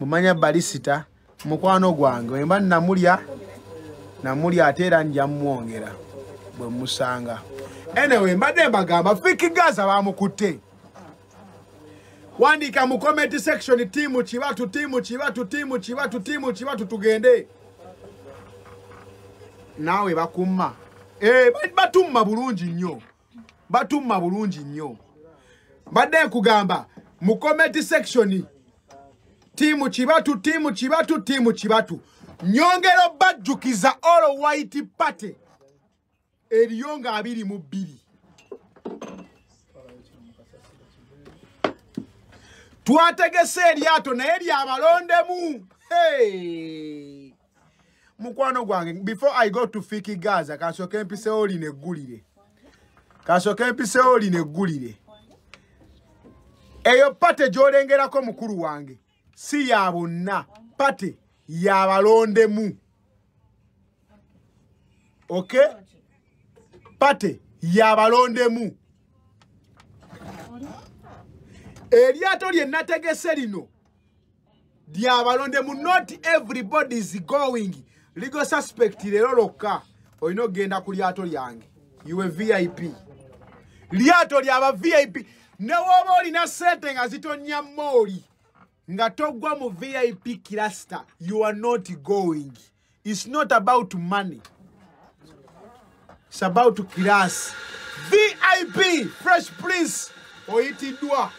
mumanya balisita. Mukwano gwange. Wemba namulya namulya ate era nja mwongera bwe musanga. Anyway mbadde mbagamba fikigaza bamukutte. Wandiika mu comment section tiimu kibatu tiimu kibatu tiimu kibatu tiimu kibatu tugende. Naawe bakumma. Eh, ba- batumma bulungi nnyo. Batumma bulungi nnyo. Mbadde nkugamba mu comment section tiimu kibatu tiimu kibatu tiimu kibatu nyongera bajjukiza all white party. Eriyo nga abiri mu bbiri. Twategese eryato naye lyabalondemu mukwano gwange before i go to fiki gaza kansooke mpisewo lino eggulire kansooke mpisewo lino eggulire eyo pate gy'olengerako mukulu wange si ya bonna. Pate yabalondemu. Ok? Pate yabalondemu. Eryato lye nategese lino lyabalondemu not everybody is going. Legal suspect leero lwokka olina okgenda ku lyato lyange. Iwe vip lyato lyaba vip ne woba olina sente nga zitonya mooli nga toggwa mu vip cluster you are not going. Its not about money. Its about class vip fresh prince oyitiddwa.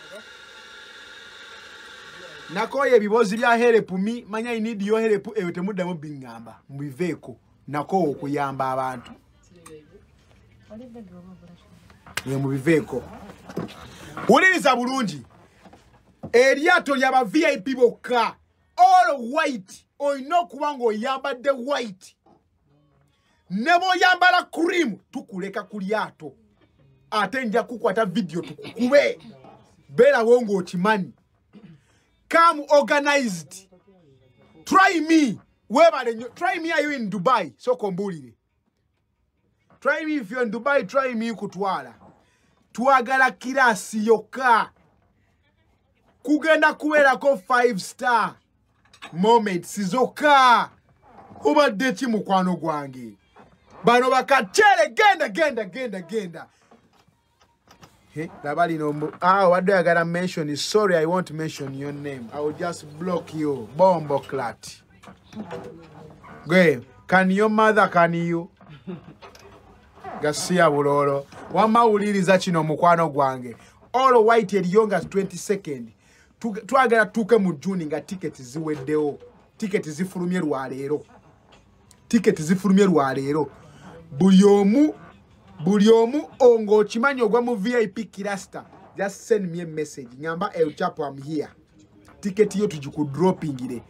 Nakoyo ebibozi bya herepumi manya inidiyo herepu eyo temuddamu biŋŋamba mubiveeko nakoowa okuyamba abantu. Eyo mubiveeko. Wuliriza bulungi eryato lyaba vip bokka. All white. Olina okuba ng'oyambadde white. Ne bw'oyambala cream tukuleka ku lyato. Ate nja kukwata vidiyo tukukube. Beerawo ng'okimanyi. Come organized. Try me. Webale nnyo try me are you in dubai? Soka ombuulire. Try me if you're in dubai try me kutwala. Twagala kirasi yokka kugenda kubeerako 5 star moments zokka. Obadde ki mukwano gwange? Bano bakacere genda genda genda genda. Laba lino mbu- ah, wadde oyagala mention sorry i won't mention your name. I will just block you. Bombo clat. Gwe can your mother can you? Gasiya buloolo. Wamawuliriza kino mukwano gwange. All white eriyo nga 20 second twagala tuuke mu juni nga tiketi ziweddewo. Tiketi zifulumye lwaleero tiketi zifulumye lwaleero buli omu buli omu ng'okimanyi ogwa mu vip kirasta just send me a message. Ngamba elchapo am here. Tiketi yo tugikudropingire.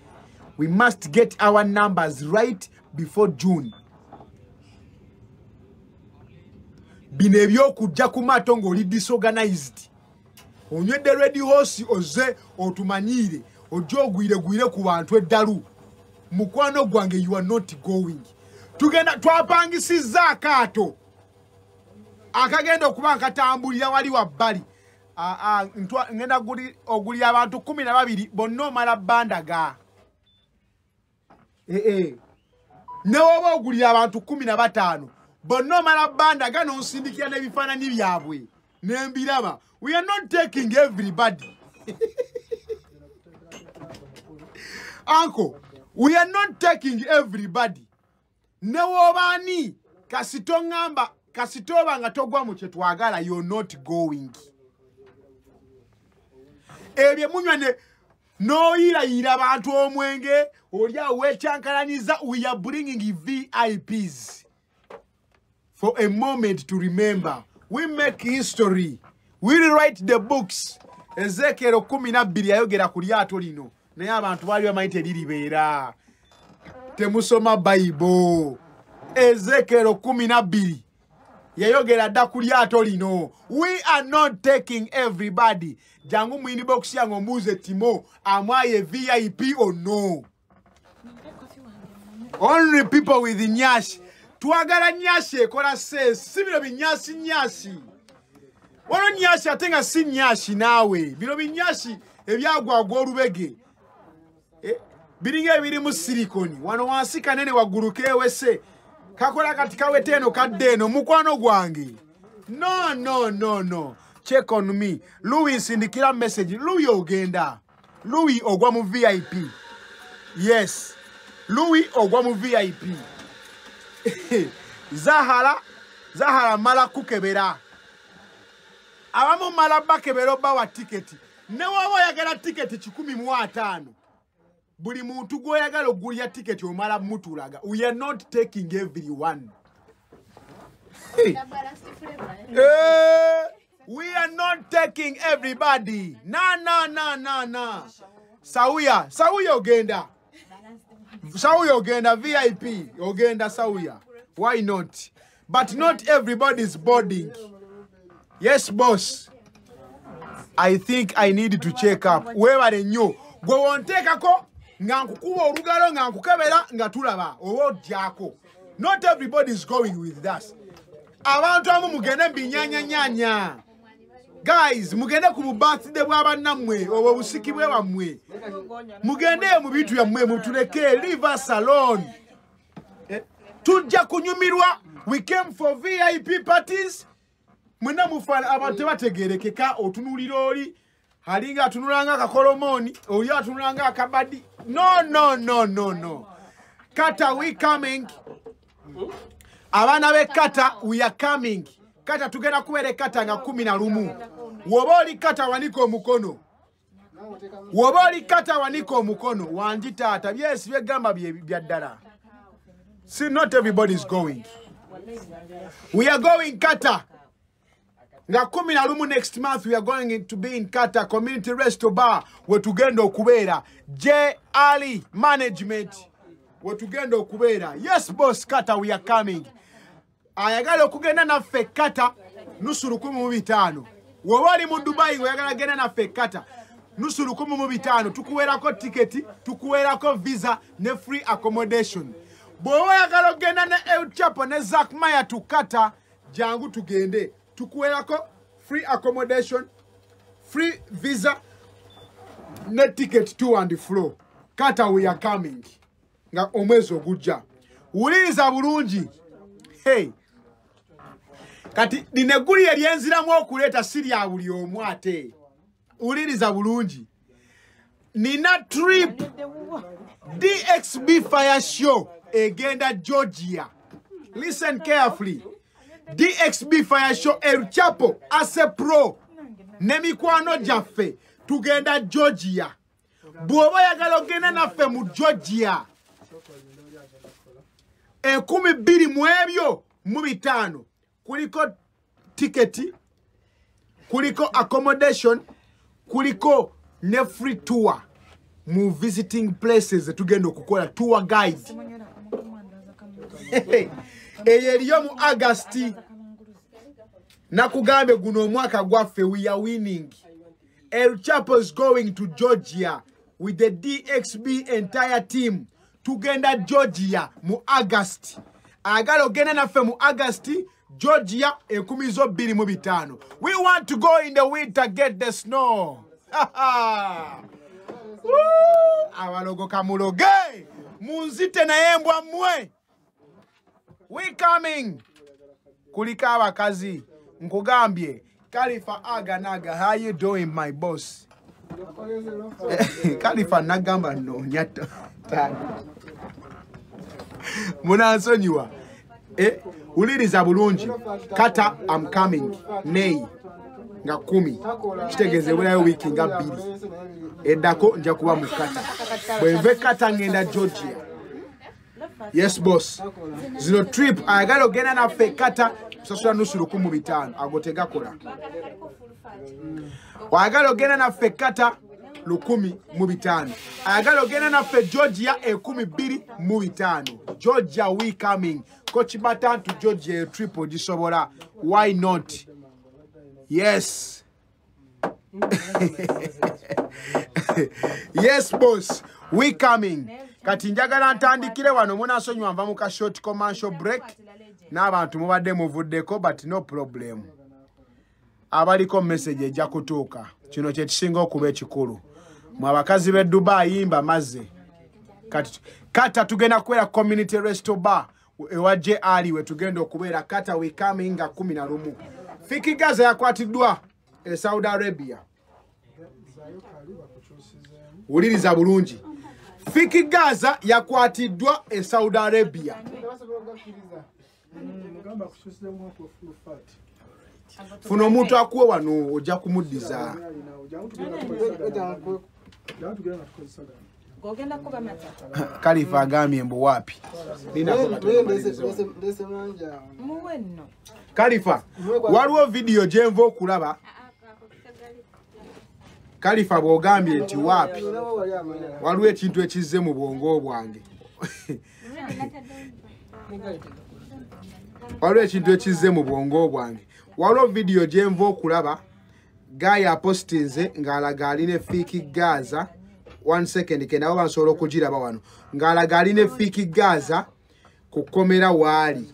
We must get our numbers right before june. Bino ebyokujja ku maato ng'oli disorganized onywedde redi hosi oze otumanyiire ojje ogwiregwire ku bantu eddalu. Mukwano gwange you are not going. Tugenda twapangisizza akaato. Akagenda okuba nkatambulira wali wabbali. Ngenda guli- ogulira abantu kumi na babiri bonna omala bandaga. Eh. newoba ogulira abantu kumi na bataano bonna omala bandaga nonsindikira n'ebifaananyi byabwe nembiraba we are not taking everybody. Uncle we are not taking everybody. Newobaani kasito ŋŋamba kasito oba nga togwa mu kye twagala you're not going. Ebyo munywa ne n'oyirayira abantu omwenge oli awo weekyankalanyiza we are bringing vips for a moment to remember we make history. We rewrite the books. Ezeekero kumi nabbiri yayogera ku lyato lino. Naye abantu baali bamanyi teriribeera. Temusoma bayibo ezeekero kumi nabbiri yayogera dda ku lyato lino. We are not taking everybody. Jangu mu inbox yange omuuze timo amwaye vip or no? Only people with nyashi twagala nyashi ekola sense si bino binyasi nyasi wano nyashi ate nga si nyashi naawe. Bino binyashi ebyagwagwa olubege. Eh, biringa ebirimu silikoni. Wano wansi kanene waggulu kewese kakola kati kawete eno kadde eno mukwano gwange. No no no no. Check on me. Louis nsindikira message. Louis ogenda. Louis ogwa mu vip yes. Louis ogwa mu vip zahara zahara mala kukebera. Abamu mala bakebera obawa tiketi ne waba oyagala tiketi kikumi mu ataano. Buli muntu gw'oyagala ogulya tiketi omala mutulaga. We are not taking everyone hey. Eh, we are not taking everybody. Na na na na na. Sauya sauya ogenda sauya ogenda vip ogenda sauya. Why not? But not everybody is boarding. Yes boss. I think i need to check up. Weebale nnyo. Gwe wonteekako nga nkukuba olugalo nga nkukebera nga tulaba oba ojjako not everybody is going with us. Abantu abamu mugende mubinyanyanyanya guys mugende ku bubathide bwa bannammwe obwo obusiki bwe bammwe. Mugendeyo mu bintu byammwe mutuleke alone Eh, tujja kunyumirwa we came for vip parties. Mwena mufaana abantu tebategerekeka otunulira oli. Alinga atunulanga akakolomooni oli atunulanga akabadi no no no no no. Kata we coming. Abaana b'ekata we are coming kata tugenda kubeera ekata nga kumi na lumu. Woba oli kata wanika omukono. Woba oli kata wanika omukono. Wangi taata byesi byegamba bye bya ddala. See not everybody is going. We are going kata. Nga kumi na lumu next month we are going to be in kata community resto bar wetugenda okubeera. J ali management wetugenda okubeera. Yes boss kata we are coming ayagala okugenda naffe kata nusu lukumi mu bitaano. Woba oli mu dubayi ngaoyagala genda naffe kata nusu lukumi mu bitaano. Tukuweerako tiketi tukuweerako visa ne free accommodation. Bw'oba oyagala okgenda ne elchapo ne zakmaya tukata jangu tugende. Tukuweerako free accommodation free visa ne ticket to and fro. Kata we are coming. Nga omwezi ogujja. Wuliriza bulungi. Hey. Kati lino eggulu lye lyenziramu okuleeta si lya buli omu ate. Wuliriza bulungi. Nina trip. Dxb fire show egenda georgia. Listen carefully. Dxb fire show el chapo ase pro ne mikwano gyaffe tugenda georgia. Bw'oba oyagala ogenda naffe mu georgia enkumi bbiri mu ebyo mu bitaano kuliko tiketi kuliko accommodation kuliko ne free tour. Mu visiting places tugenda okukola tour guide eyo eriyo mu agasti nakugambe guno omwaka gwaffe we are winning. El chapo is going to georgia with the dxb entire team. Tugenda georgia mu agasti agala ogenda naffe mu agasti georgia enkumi zo bbiri mu bitaano. We want to go in the winter get the snow. Abalogoka muloge. Munzite naye mbwa mmwe we coming. Kuliko abakazi. Nkugambye kalifa aganaga how you doing my boss? Kalifa nagamba ta- munansonyiwa Eh, wuliriza bulungi. Kata am coming. Nei nga kumi. Kitegeeza ebulayo wiiki nga bbiri. Eddako nja kuba mu kata. Bwenve kata ngenda georgia. Yes boss. Zino trip ayagala ogenda naffe kata kusasula nusu lukumu bitaano. Ago tegakola. Wayagala ogenda naffe kata lukumi mu bitaano. Ayagala ogenda naffe georgia ekumi bbiri mu bitaano. Georgia we coming ko kibata ntu georgia eyo trip ogisobola why not? Yes. Yes boss. We coming. Kati njagala ntandikire wano munasonyiwa nva mu ka short commercial break. N'abantu mubadde muvuddeko but no problem. Abaliko message ejja kutuuka. Kino kyekisinga okuba ekikulu. Mwe abakazi b'e dubayi mbamaze kati kata tugenda kubeera community resto bar ewa je ali we tugenda okubeera kata coming nga kumi na lumu fiki gaza yakwatiddwa e saudi arabia wuliriza bulungi fiki gaza yakwatiddwa e saudi arabia funa omuntu akuwe wano ojja kumuddiza jangu tugenda tukozesa gano ogenda kuba mata kalifa agambye mbu waapi muwe nno. Kalifa waliwo vidiyo gyenva okulaba? Kalifa bw'ogambye nti waapi waliwo ekintu ekizze mu bwongo bwange. Waliwo ekintu ekizze mu bwongo bwange. Waliwo vidiyo gyenva okulaba? Gaya apostinze ng'alaga alina efiiki gaza one second kenabo bansobola okugiraba wano. Ng'alaga alina efiiki gaza ku kkomera waali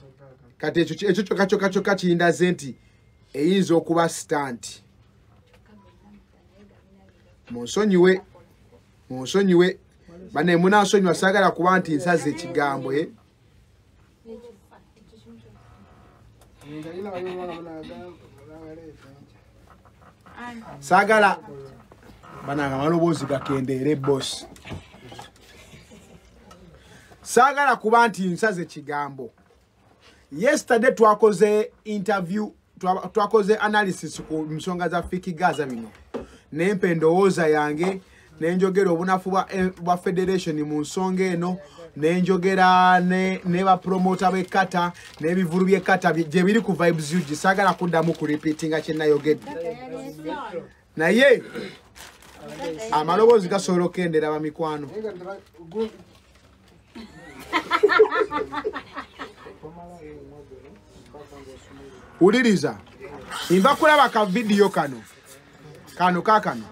kati ekyo kyokka kyokka kyokka kindaze nti eyinza okuba sitanti munsonyiwe munsonyiwe bane munansonyiwa saagala kuba nti nsaze ekigambo e saagala bananga amaloboozi gakendeere bosi saagala kuba nti nsaze ekigambo yesterday twakoze interview twa- twakoze analysis ku nsonga za fiki gaza bino. Nempa endowooza yange nenjogera obunafu bwa- eh, bwa federation mu nsonga eno nenjogera ne, bapromota b'ekkata n'ebivulu by'ekkata bye- gye biri ku vibes ugi saagala kuddamu ku repeatinga kye nayogedde. Naye amaloboozi gasobola okendera bamikwano wuliriza nva kulaba ka vidiyo kano. Kano kakano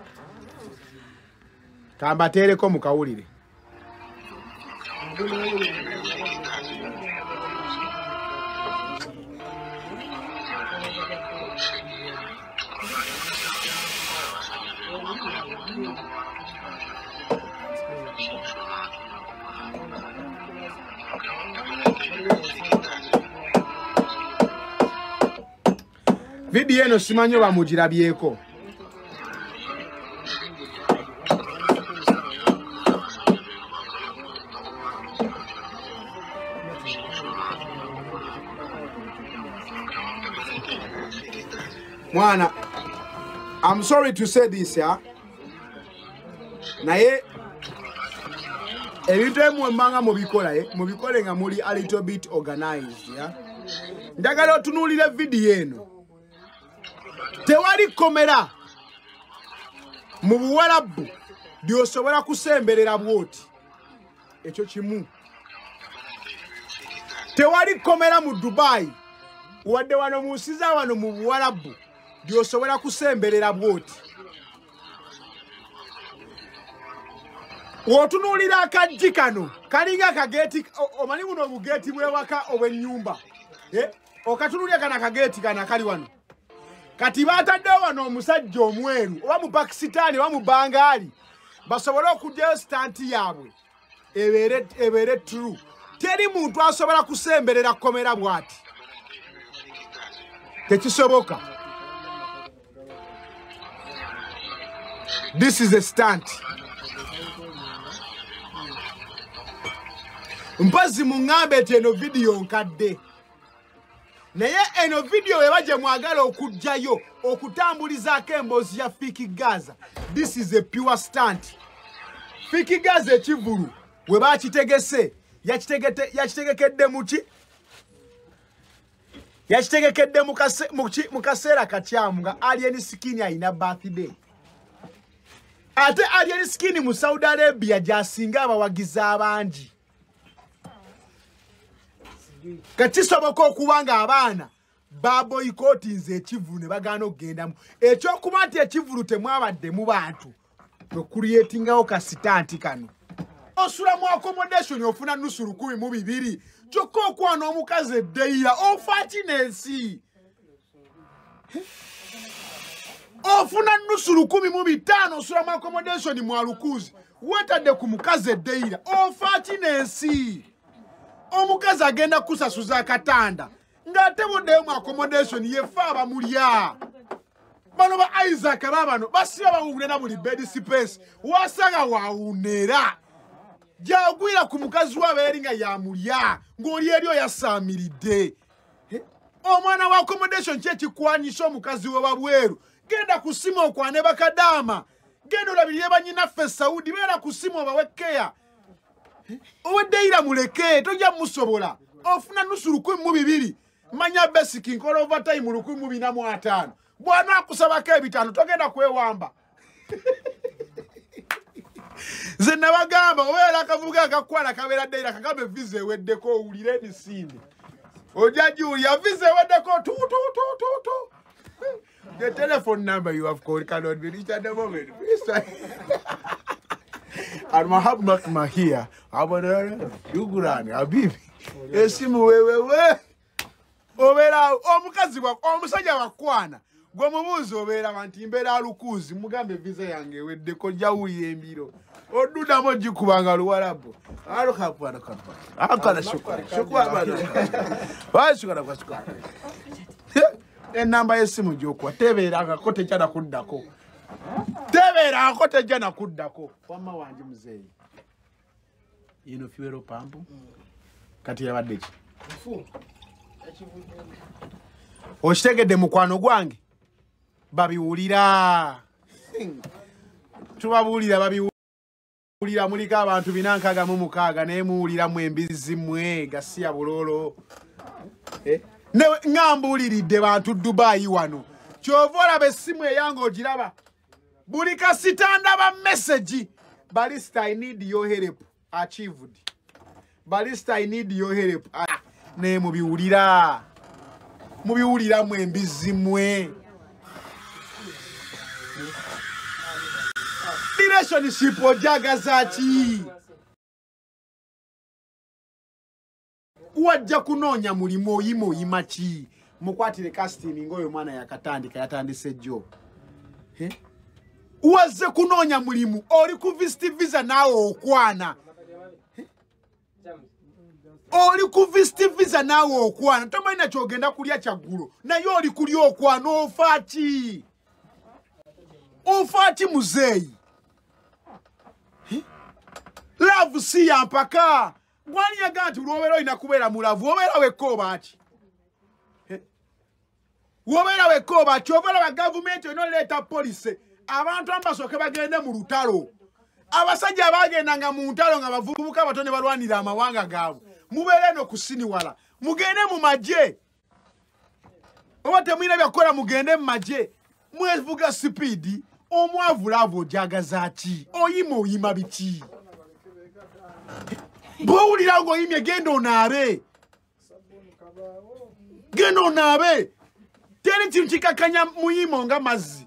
kambateereko mukawulire vidiyo eno simanyi oba mugirabyeko? Mwana i'm sorry to say this ya. Naye ebintu ebimu emmanga mubikola ye mubikole nga muli a little bit organized ya. Njagala otunuulira vidiyo eno tewali komera mu buwalabu lyosobola kusemberera bwoti. Ekyo kimu. Tewali komera mu dubayi wadde wano mu nsi za wano mu buwalabu lyosobola kusemberera bwoti. W'otunuulira akaggi kano kalinga akageeti omanyi buno obugeeti bwewaka obw'ennyumba? Eh, okatunuulira kano akageeti kano akali wano kati baataddewo wano omusajja omweru oba mu pakisitaani oba mu bangaali basobole okugyayo sitanti yaabwe ebeere true. Teri muntu asobola kusemberera komera bw'ati. Tekisoboka. This is a stunt. Mpozi muŋŋambe nti eno vidiyo nkadde naye eno vidiyo weba gye mwagala okugjayo okutambulizaako emboozi ya fiki gaza. This is a pure stunt. Fiki gaza ekivulu we bakitegese. Yakitegete- yakitegekedde muki yakitegekedde mu kaseera kakyamu nga alien skin alina birthday. Ate alien skin mu saudi arabia gyasinga abawagizi abangi kakisoboka okuba nga abaana baboyikotinze ekivulu ne bagaana okugendamu ekyokuba nti ekivulu temwabadde mu bantu tokuliyetingawo kasitanti kano. Osula mu accommodation ofuna nusu lukumi mu bibiri kyokka okwana omukazi eddeyira ofa kinensi ofuna nusu lukumi mu bitaano osula mu accommodation mwa lukuzi wetadde ku mukazi eddeyira ofa kinensi omukazi agenda kusasuza akatanda ng'ate buddeyo mu accommodation yefe abamulya. Bano ba isaac babano basiba bawunera buli bed space wasanga wawunera gyagwira ku mukazi wabeeri nga yamulya ng'oli eri oyasaamiridde. Eh, omwana wa accommodation ki ekikwanyisa omukazi we wabweru? Genda ku simu okwane bakadaama genda olabirire banyinaffe saudi beera ku simu obawekeya oweddeira muleke tojja musobola ofuna nusu lukumi mu bibiri. Manya basic nkola overtime lukumi mu bina mu ataano. Bw'anaakusabako ebitaano togenda kwewamba. Nze nabagamba obeera akavuga akakwana kabeera ddeira kagambe visa eweddeko owulire emisinde ojja julia visa eweddeko tututututu the telephone number you have called cannot be reached at the moment. Please try. almahabmak mahia abonere yugurani abibi esimu wewewe obeera omukazi wa- omusajja wakwana gwe mubuuzi obeera nti mbeera lukuzi mugambe visa yange eweddeko jawulira embiro. Oddudamu ogikubanga luwalabu. Enamba y'essimu gyokuwa. Tebeerangako tejja nakuddako tebeerangako tejja nakuddako wamma wange muzeeyi? Ino fiwero pampu? Kati yabadde ki? Okitegedde mukwano gwange? Babiwulira. Tubabuulira babiwulira. Muliko abantu binankaaga mu mukaaga naye muwuliramu embizi mmwe gasiya bulolo. Eh, ne nga mbuuliridde bantu dubaayi wano. Kyova olaba essimu eyange ogiraba buli kasita ndaba messagi balista i need your help. Achieved. Balista i need your help. Ah, naye mubiwulira. Mubiwuliramu embizi mmwe relationship ojagaza ki? Wajja kunoonya mulimu oyima oyima ki? Mukwatire kasitini ngaoyo omwana yakatandika yatandise jjo? Wazze kunoonya mulimu. Oli ku visit visa naawe okwana. Oli ku visit visa naawe okwana. Tomanyi na kyogenda kulya kyaggulo naye oli kulya okwana ofa ki? Ofa ki muzeeyi? Laavu si ya mpaka. Gwani yagaa nti lwobeera olina kubeera mulavu obeera wekka oba Eh? wobeera wekka oba ati oba olaba gavumenti olina oleeta polisi abantu amu basooke bagende mu lutalo. Abasajja abagendanga mu ntalo nga bavubuka abato ne balwanira amawanga gaabwe. Mubeere eno kusiniwala mugende mu magye. Oba temulina byakukola mugende mu magye. Mwevuga sipiidi omwavu laavu ojagaza ki? Oyima oyima biki? Bwowulira ngaoyimye genda onaabe. Genda onaabe. Teri kintu kikakanya muyimo nga mazzi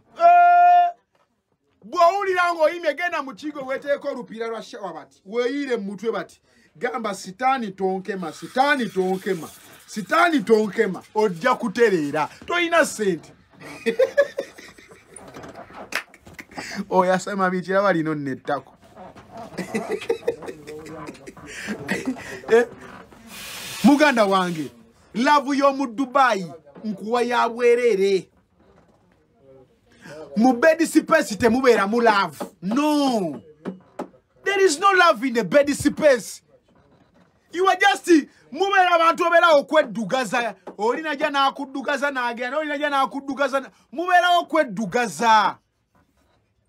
bw'owulira ng'oyimye genda mu kigo weteeka olupiira lwa shawa bati weeyiire mu mutwe bati gamba sitaani tonkema sitaani tonkema sitaani tonkema ojja kutereera tolina ssente. Oyo asema bikiraba lino nno ettako Eh, muganda wange lavu y'omu dubayi nkuwa ya bwerere mu bed space temubeeramu love. No. There is no love in the bed space. You are just mubeera abantu obeerawo okweddugaza. Olinaja n'akuddugaza n'agenda olinaja n'akuddugaza na- mubeerawo okweddugaza.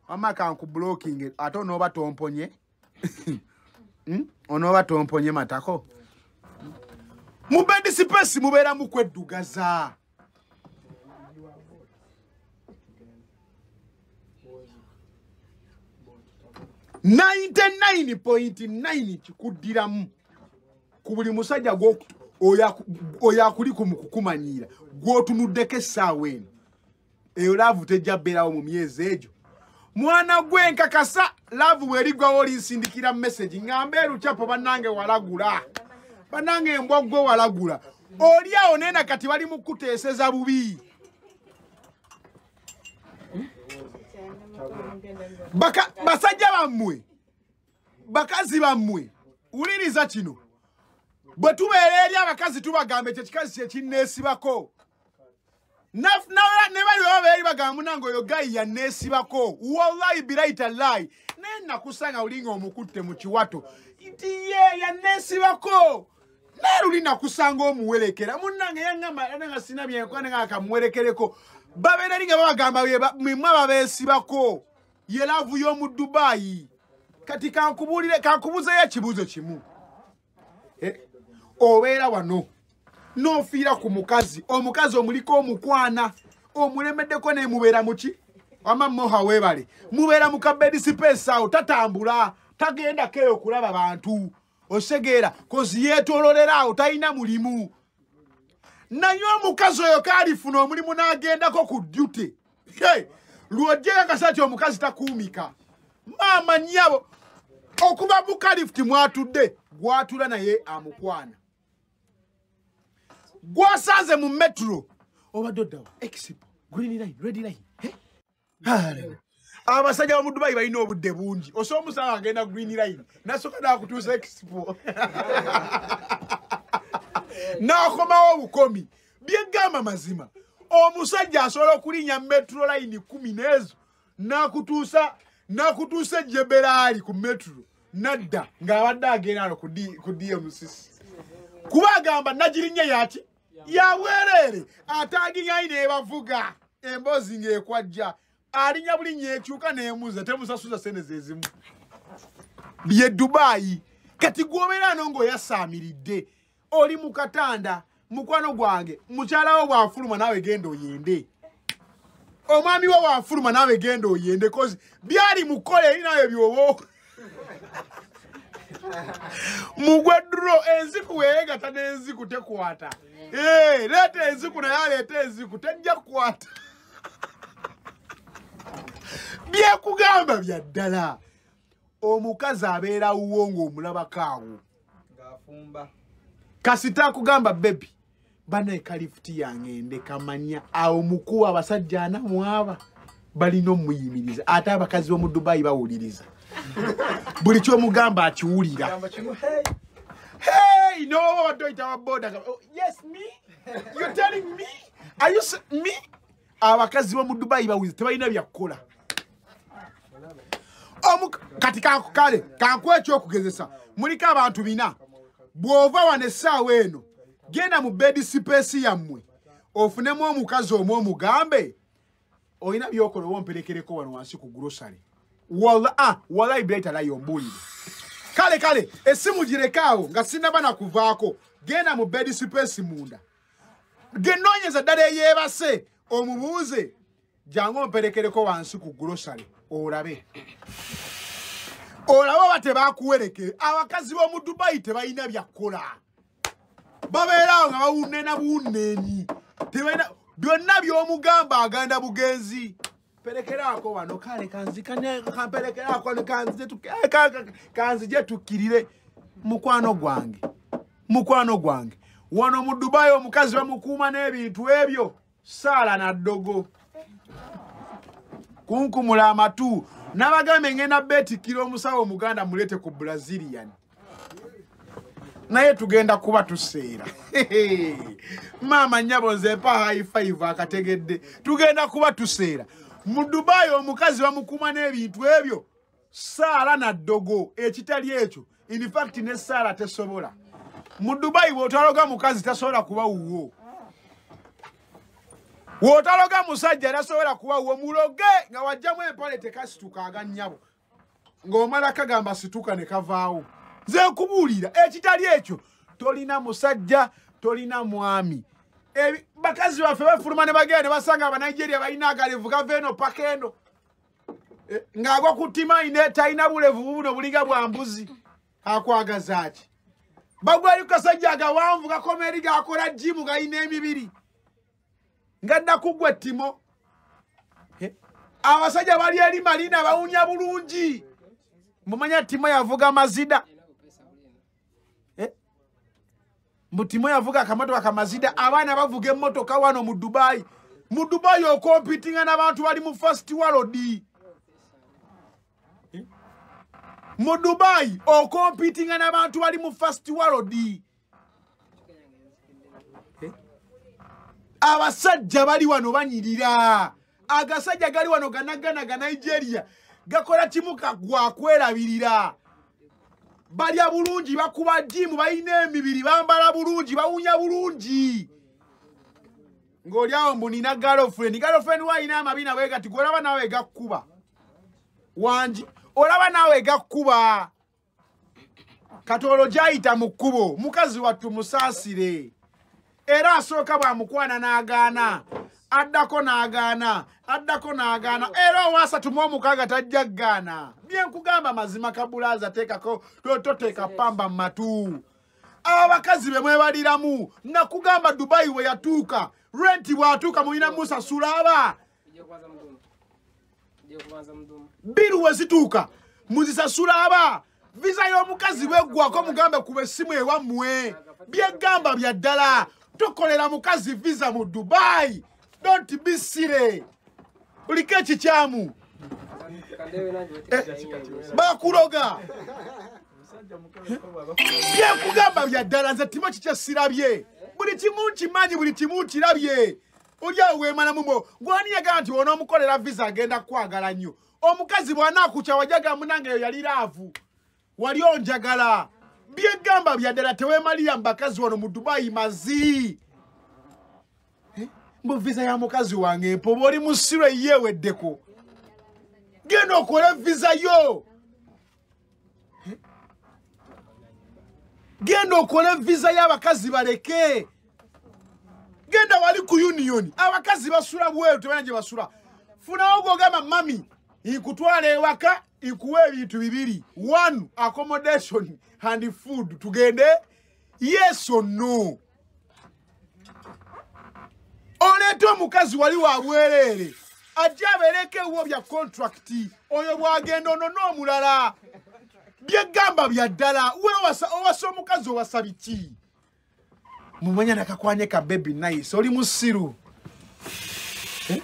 Wama kankubuloking ate onooba tomponye? Hmm? onooba tomponye matako? Mu bed space mubeeramu kweddugaza ninety nine point nine kikuddiramu ku buli musajja oyo aku- oyo akuli ku mukukumanyiira gw'otunuddeko essaawa eno. Eyo laavu tejja bbeerawo mu myezi egyo. Mwana gwe nkakasa laavu bw'erigwawo olinsindikira message ŋŋambe erucapo bannange walagula. Bannange embwa gwe walagula. Oli awo nena kati bali mu kuteeseza bubi basajja bammwe bakazi bammwe wuliriza kino. Bwe tubeera eri abakazi tubagambe ekyo kikazi kyekinneesibako ne bali baba eri bagamba munange oyo gayi yanneesibako. Wallahi biraita layi naye nakusanga olinga omukutte mu kiwato. Nti ye yanneesibako. Naye luli nakusanga omuwerekera. Munange yaŋŋamba ate nga sina byenkwane nga kamuwerekereko babeera eri nga babagamba bye ba- mwemwe ababeesibako. Ye laavu y'omu dubaayi kati kankubuulire kankubuuzeyo ekibuuzo kimu. Eh, obeera wano. N'ofiira ku mukazi. Omukazi omuliko omukwana. Omulemeddeko ne mubeera muki wama moha weebale. Mubeera mu kabedi space awo. Tatambula. Tagendako eyo kulaba bantu. Osegeera. Kozi yeetoololera awo talina mulimu naye omukazi oyo kaalifuna omulimu n'agendako ku dyute lwojjeka kasati omukazi takuumika. Maama nnyabo okuva mu kalifuti mwatudde gwatula naye amukwana. Gwasanze mu metro obadde oddawo. Expo green line red line abasajja bamu dubayi balina obudde bungi. Osobola omusanga agenda green line nasooka nakutuusa expo n'akomawo obukomi byegamba mazima. Omusajja asobola okulinnya metro line kumi n'ezo nakutuusa nakutuusa ejeberaali ku metro nadda ng'abadde agenda ano ku dmcc kuba agamba nagirinnya yaki yabwereere ate aginyayi nebavuga emboozi ng'ekwajja. Alinya bulinnya ekyuka nemuza temusasuza sente zezimu ye dubayi kati gwobeera no ng'oyasaamiridde oli mu katanda mukwano gwange mukyalawo bw'afuluma naawe genda oyende. Omwami we bw'afuluma naawe genda oyende kozi byali mukola eri nawe byoba mugwe duro enziku weegata n'enziku tekwata. Eh, leeta enziku naye aleeta enziku tejja kukwata. Byekugamba bya ddala. Omukazi abeera wuwo ng'omulabako awo. Ng'afumba kasita akugamba bebi banaye kalifuti yange ndekamanya awo mukuwa abasajja ana mwaba balina omuyimiriza ate abakazi b'omu dubayi bawuliriza. Buli kyomugamba akiwulira. Hey hey no wadde oyita wa boda oh, yes me? You telling me? Are you me? Abakazi b'omu dubayi bawuliriza tebalina byakukola Omu- kati kanku- kale kankuwa ekyokugezesa muliko abantu bina bw'ova wano essaawa eno genda mu bedi sipeesi yammwe. Ofunemu omukazi omu omugambe. Olina byokola oba omperekereko wano wansi ku grosary wala ah, bilaitalayo ombuulire. Kale kale essimu girekaawo nga sinaba nakuvaako. Genda mu bedi sipeesi munda. Genoonyeza ddala eyeebase omubuuze jangu omperekereko wansi ku grosary olabe olaba oba tebakuwerekere abakazi b'omu dubayi tebalina byakukola babeerawo nga bawunena buwuneeni tebalina byonna by'omugamba aganda bugenzi. Perekeraako wano kale kanzikane kamperekeraako ne kanzije tu- eh, ka- ka- kanzije tukkirire. Mukwano gwange mukwano gwange. Wano mu dubayi omukazi bamukuuma n'ebintu ebyo saala na ddogo kunkumula amatu nabagambe ngenda betikira omusawo omuganda mulete ku brazilian. Naye tugenda kuba tuseera. Maama nyabo nze mpa high five akategedde. Tugenda kuba tuseera. Mu dubayi omukazi bamukuma n'ebintu ebyo saala na ddogo ekitali ekyo. Infact ne saala tesobola. Mu dubayi bw'otaloga mukazi tasobola kuba wuwo wotaloga musajja tasobola kuba wo muloge nga wajjamu empale tekasituka aga nnyabo. Ng'omala kagamba situka ne kavaawo. Nze nkubuulira ekitali ekyo tolina musajja tolina mwami. Bakazi baffe bafuluma ne bagenda ne basanga abanigeria balina agalevu gava eno paka eno. Eh, ng'agwa ku timaine talina bulevu bubuno buliga bwa mbuzi. Akwagaza ki? Bagwali ku kasajja agawanvu gakoma eri gakola jimu galina emibiri nga nakugwa ettimo. Abasajja bali eri malina bawunya bulungi. Mumanya timo yavuga mazida. Eh, mbu timo yavuga akamotoka kamazida abaana bavuga emmotoka wano mu dubayi mu dubayi okompitinga n'abantu bali mu fast world. Mu dubayi okompitinga n'abantu bali mu fast world abasajja bali wano banyirira. Agasajja gali wano ganagana ga nigeria gakola kimu kagwakwerabirira balya bulungi bakuba jimu balina emibiri bambala bulungi bawunya bulungi. Ng'oli awo mbu nina galofrend galofrend walina amabina bwe gati golaba naawe gakkuba. Wangi olaba naawe gakkuba. Katolo gyayita mu kkubo mukazi wattu musaasire era asooka bwamukwana n'agaana. Addako n'agaana addako n'agaana. Era owaasatu mu omukaaga tajja kugaana byenkugamba mazima kabulaaza teekako to- toteeka pamba mu matu. Abakazi be mwebaliramu nakugamba dubayi we yatuuka renti bw'atuuka mulina musasula aba biru we zituuka muzisasula aba visa y'omukazi bweggwako mugambe kuba essimu ewammwe. Byegamba bya ddala tokolera mukazi visa mu dubayi don't be sire oliko ekikyamu nnyo. bakuloga. Byekugamba bya ddala nze timo kikyesirabye buli kimu nkimanyi buli kimu nkirabye. Oli awo weemalamumo gwani yagamba nti onoomukolera visa agenda kukwagala nnyo? Omukazi bw'anaakukya wajaga munange eyo yali laavu. Wali onjagala byegamba bya ddala teweemalira mu bakazi wano mu dubayi mazi. Eh, mbu visa ya mukazi wange empoba oli mu siro eyeeweddeko genda okole visa yo. Eh, genda okole visa y'abakazi baleke. Genda wali ku union. Abakazi basula bweru tebana gye basula. Funawo gogamba mami nkutwala ewaka nkuwa ebintu bibiri. One accommodation and food. Tugende yes or no? Oleeta omukazi wali wa bwereere ajja abeereko ebiwo bya contracti oyo bwagenda ono n'omulala. Byegamba bya ddala we owasa- omukazi owasa biki? Mumanya nakakwanye ka baby nice oli musiru. Eh?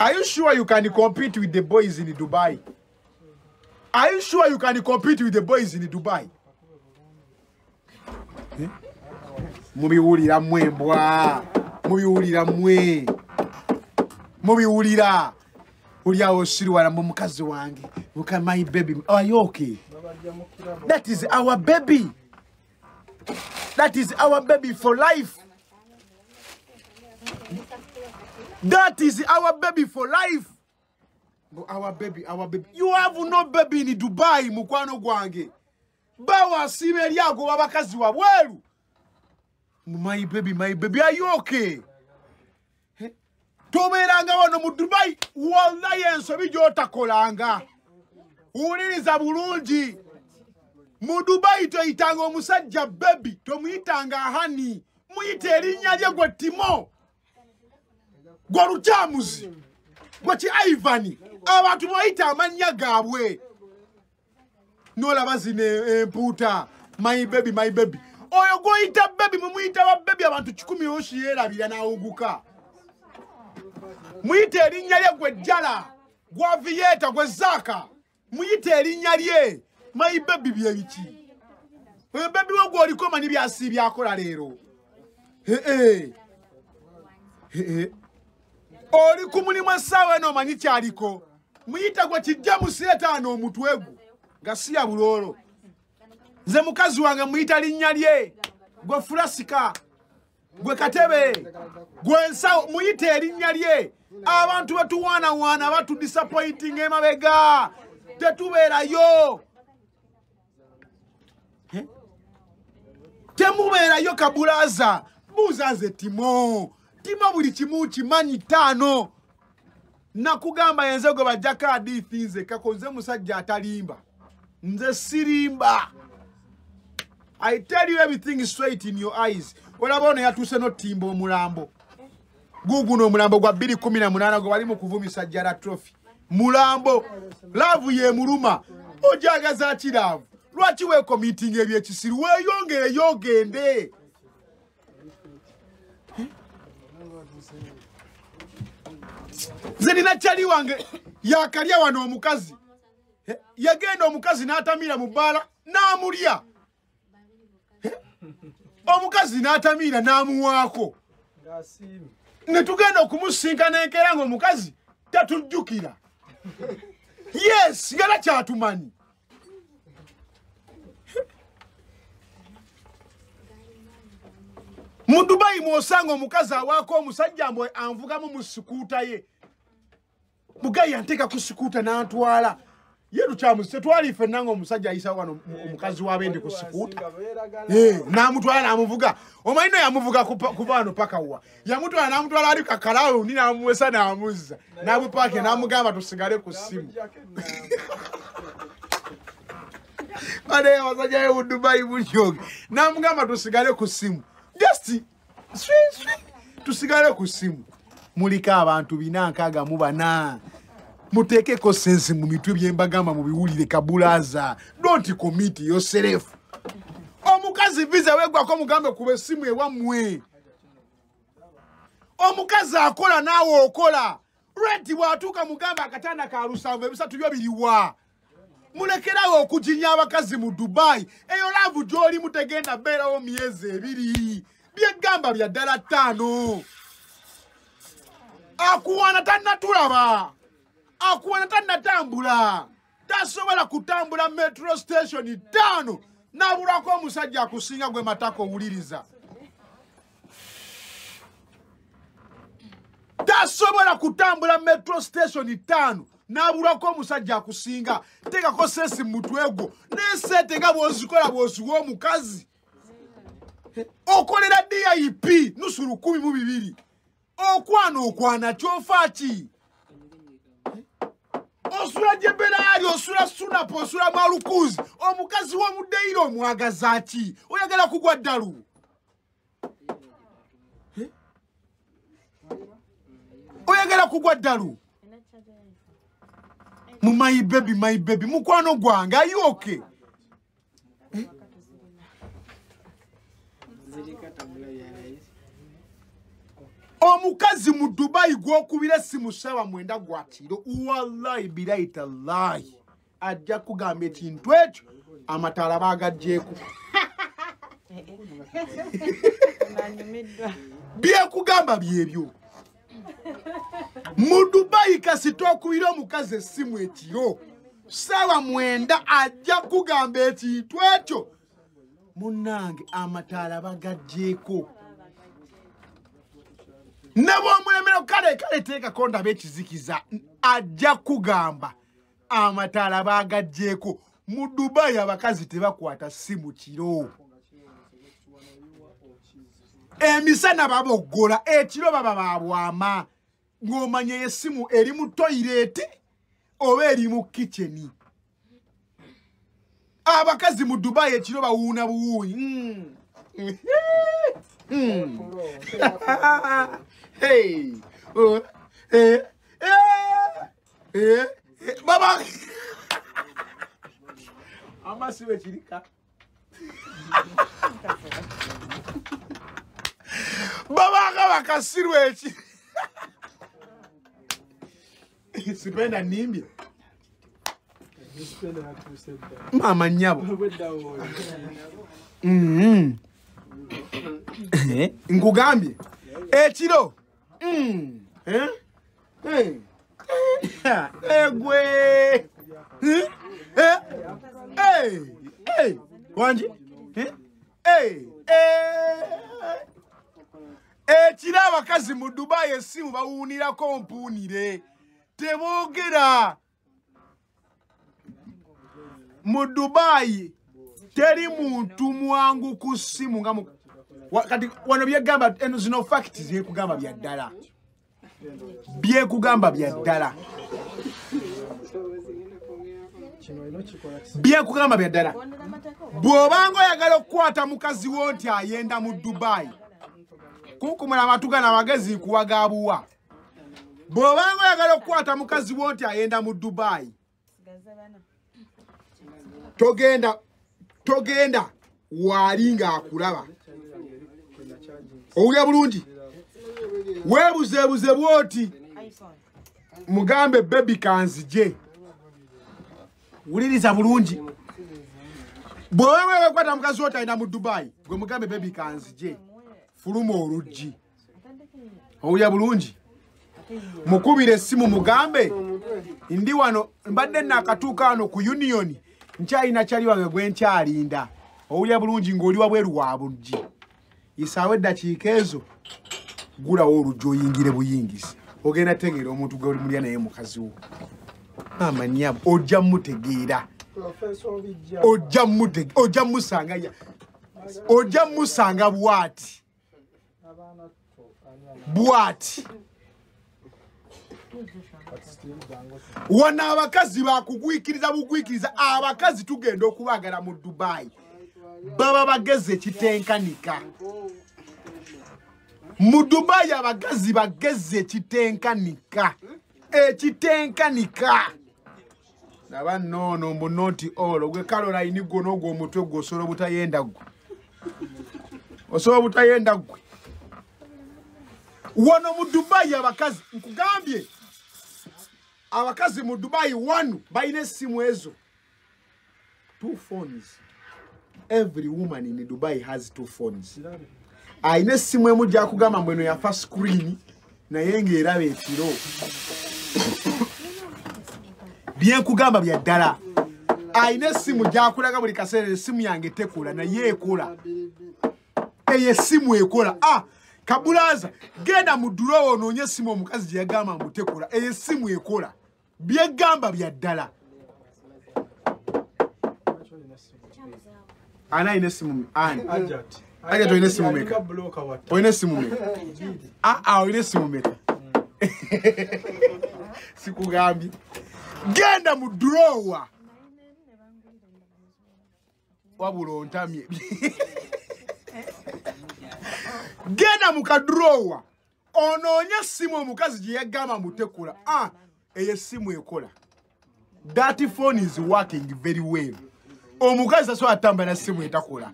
are you sure you can compete with the boys in dubai? Are you sure you can compete with the boys in dubai? Mubiwulira mmwe mbwa mubiwulira mmwe mubiwulira. Oli awo osiriwala mu mukazi wange. My baby. Kirabo that is our baby. That is our baby for life. That is our baby for life. Our baby our baby. You have no baby in dubai mukwano gwange bawasiima eryago wabakazi wabweru my baby my baby Eh? tobeeranga wano mu dubai wallahi ensobi gyotakolanga. Wuliriza bulungi. Mu dubayi toyitanga omusajja bebi tomuyitanga hani muyita erinnya lye gwe timo. Gwe lukyamuzi gwe ki ivani abantu bayita amannya gaabwe nolaba zino empuuta my baby my baby. Oyo gwoyita bebi mumuyita ba bebi abantu kikumi oshi yeerabira n'awuguka. Muyite erinnya lye gwe jjala gwa viyeeta gwe zaaka. Muyite erinnya lye my baby bye biki? Oyo bebi we gwoliko manyi byasiibyakola leero. Ee oli ku mulimu essaawa eno omanyi kyaliko? Muyita gwe kijja mu seetaano omutwe gu nga si ya buloolo. Nze mukazi wange muyita linnya lye. Gwe fulasika gwe katebe gwe nsawo muyite erinnya lye. Abantu betuwaanawaana batudisappointing emabega. Tetubeerayo. Temubeerayo kabulaza. Buuza nze timo. Timo buli kimu kimanyi ttaano. Nakugamba yenze gwe bajjako hadithi nze kako nze musajja atalimba nze sirimba. I tell you everything straight in your eyes. Olaba ono yatuuse notimba omulambo. Guguno omulambo gwa 218 gwe wali mu kuvumisa jara trophy. Mulambo laavu ye muluma. Ojagaza ki laavu lwaki wekomitinga ebyekisiru? Weeyongereyo ogende nze nina kyali wange yakalya wano omukazi yagenda omukazi n'atamiira mu bbaala n'amulya. Omukazi n'atamiira n'amuwaako. Ne tugenda okumusinkana enkeera ng'omukazi tatujjukira. Yes yala kyatumanyi. Mu dubayi mwosanga omukazi awaako omusajja mbwe anvugamu mu sikuuta ye. Mugayi yanteeka ku sikuuta n'antwala ye lukyamuzi tetwali ffenna ng'omusajja ayisa wano omukazi w'abendi ku sikuuta. Eh, n'amutwala n'amuvuga. Omanyi no yamuvuga kuva wano paka wa? Yamutwala n'amutwala ali kakalawundi n'amuwesa n'amuzza. N'amupaaki n'amugamba tusigale ku ssimu ate abasajja be mu dubayi bulyoge n'amugamba tusigale ku ssimu just tusigale ku ssimu muliko abantu bina nkaaga mu bana muteekeko sensi mu mitwe byembagamba mubiwulire kabulaza. Don't commit yourself. Omukazi visa weggwako mugambe kuba essimu ewammwe. Omukazi akola naawe okola. Renti bw'atuuka mugambe akatanda ka lusanvu ebisatu byo biriwa mulekerawo okujinya abakazi mu dubayi eyo laavu gy'oli mutegenda beerawo myezi ebiri. Byegamba bya ddala ttaano. Akuwana tannatulaba akuwana tannatambula tasobola kutambula metro station ttaano n'abulako omusajja akusinga gwe mataka owuliriza. Tasobola kutambula metro station ttaano n'abulako omusajja akusinga. Teekako sensi mu mutwe gwo n'enseete nga bw'ozikola bw'oziwa omukazi. Okolera dip nusu lukumi mu bibiri. Okwana okwana kyofa ki osula jeberaali osula sunapu osula malukuzi. Omukazi w'omuddeiro omwagaza ki? Oyagala kugwa ddalu. Oyagala kugwa ddalu. Mu my baby my baby mukwano gwange ayoke omukazi mu dubayi gwokubira essimu saba mwenda gwa kiro wallahi birayi tallahi ajja kugamba ekintu ekyo amataala nanyumiddwa byekugamba byebyo. Mu dubayi kasita okubira omukazi essimu ekiro saawa mwenda ajja kugamba ekintu ekyo munnange amataala bagagjeeko ne bw'omulemero kale kale teekako ndaba ekizikiza. Ajja kugamba amataala bagagjeeko mu dubayi abakazi tebakwata simu kiro. Emisana baboggola ekiro baba babwama ng'omanya esimu eri mu toyireeti oba eri mu kicheni abakazi mu dubayi ekiro bawuuna buwuunyi Mm. Mm. Hey. Oh. Eh. Eh. Eh. Eh. baba amasi wekirika babanga bakasirwa eki sipenda nimbye Disipenda yatuuse dda. maama nkugambye ekiro Mm. Eh? Eh. egwe Eh? Eh? Eh. Eh. wangi Eh? Eh. Eh. ekiro abakazi mu dubayi essimu bawuunirako mpuunire teboogera mu dubayi teri muntu mwangu ku ssimu nga mu- kati wano byegamba eno zino fakiti byekugamba bya ddala byekugamba bya ddala byekugamba bya ddala bw'obanga oyagala okukwata mukazi wo nti ayenda mu dubayi kunkumula amatu gano amagezi kuwagabuwa bw'obanga oyagala okukwata mukazi wo nti ayenda mu dubayi togenda togenda waali ng'akulaba owulya bulungi? Weebuzeebuze bwoti mugambe bebi kanzije. Wuliriza bulungi? Bwewanga wekwata mukazi wo talina mu dubayi gwe mugambe bebi kanzije. Fuluma oluggi. Owulya bulungi? Mukubira essimu mugambe. Ndi wano mbadde nakatuuka wano ku union nkyalina kyali wange gwe nkyalinda owulya bulungi ng'oli wabweru wa buluggi isaawe eddakiika ezo gulawo oluggi oyingire buyingisi. Ogenda tegeera omuntu gwe olimulya naye mukazi wo. Amanyabo ojja mutegeera ojja musanga ojja musanga bwati? Bwati? Wano abakazi bakugwikiriza bugwikiriza abakazi tugenda okubagala mu dubayi baba bagezi ekitenkanika. Mu dubayi abagazi bagezi ekitenkanika. Ekitenkanika. Naba noono mbu noti olo gwe caroline gwono gwe omutwe gwe osobola obutayenda gwe. Osobola obutayenda gwe. Wano mu dubayi abakazi nkugambye abakazi mu dubayi wanu balina essimu ezo. Two phones every woman in dubai has two phones. Alina essimu emu gyakugamba mbu eno yafa screen naye ng'eraba ekiro. Byenkugamba bya ddala. Alina essimu gyakulaga buli kaseera essimu yange tekola naye ekola. Eyo essimu ekola. Ah kabulaza genda mu dulowo onoonye essimu omukazi gye yagamba mbu tekola eyo essimu ekola. Byegamba bya ddala. Lwaki olina essimu? Ani alina essimu ani? Ajat. Essimu Alinga meka? olina essimu meka? Aa olina essimu meka. Sikugambye genda mu durowa wabula ontamye. Genda mu kadurowa onoonye essimu omukazi gye yagamba mutekula a eyo essimu ekola. That phone is working very well omukazi tasobola atambula na ssimu etakola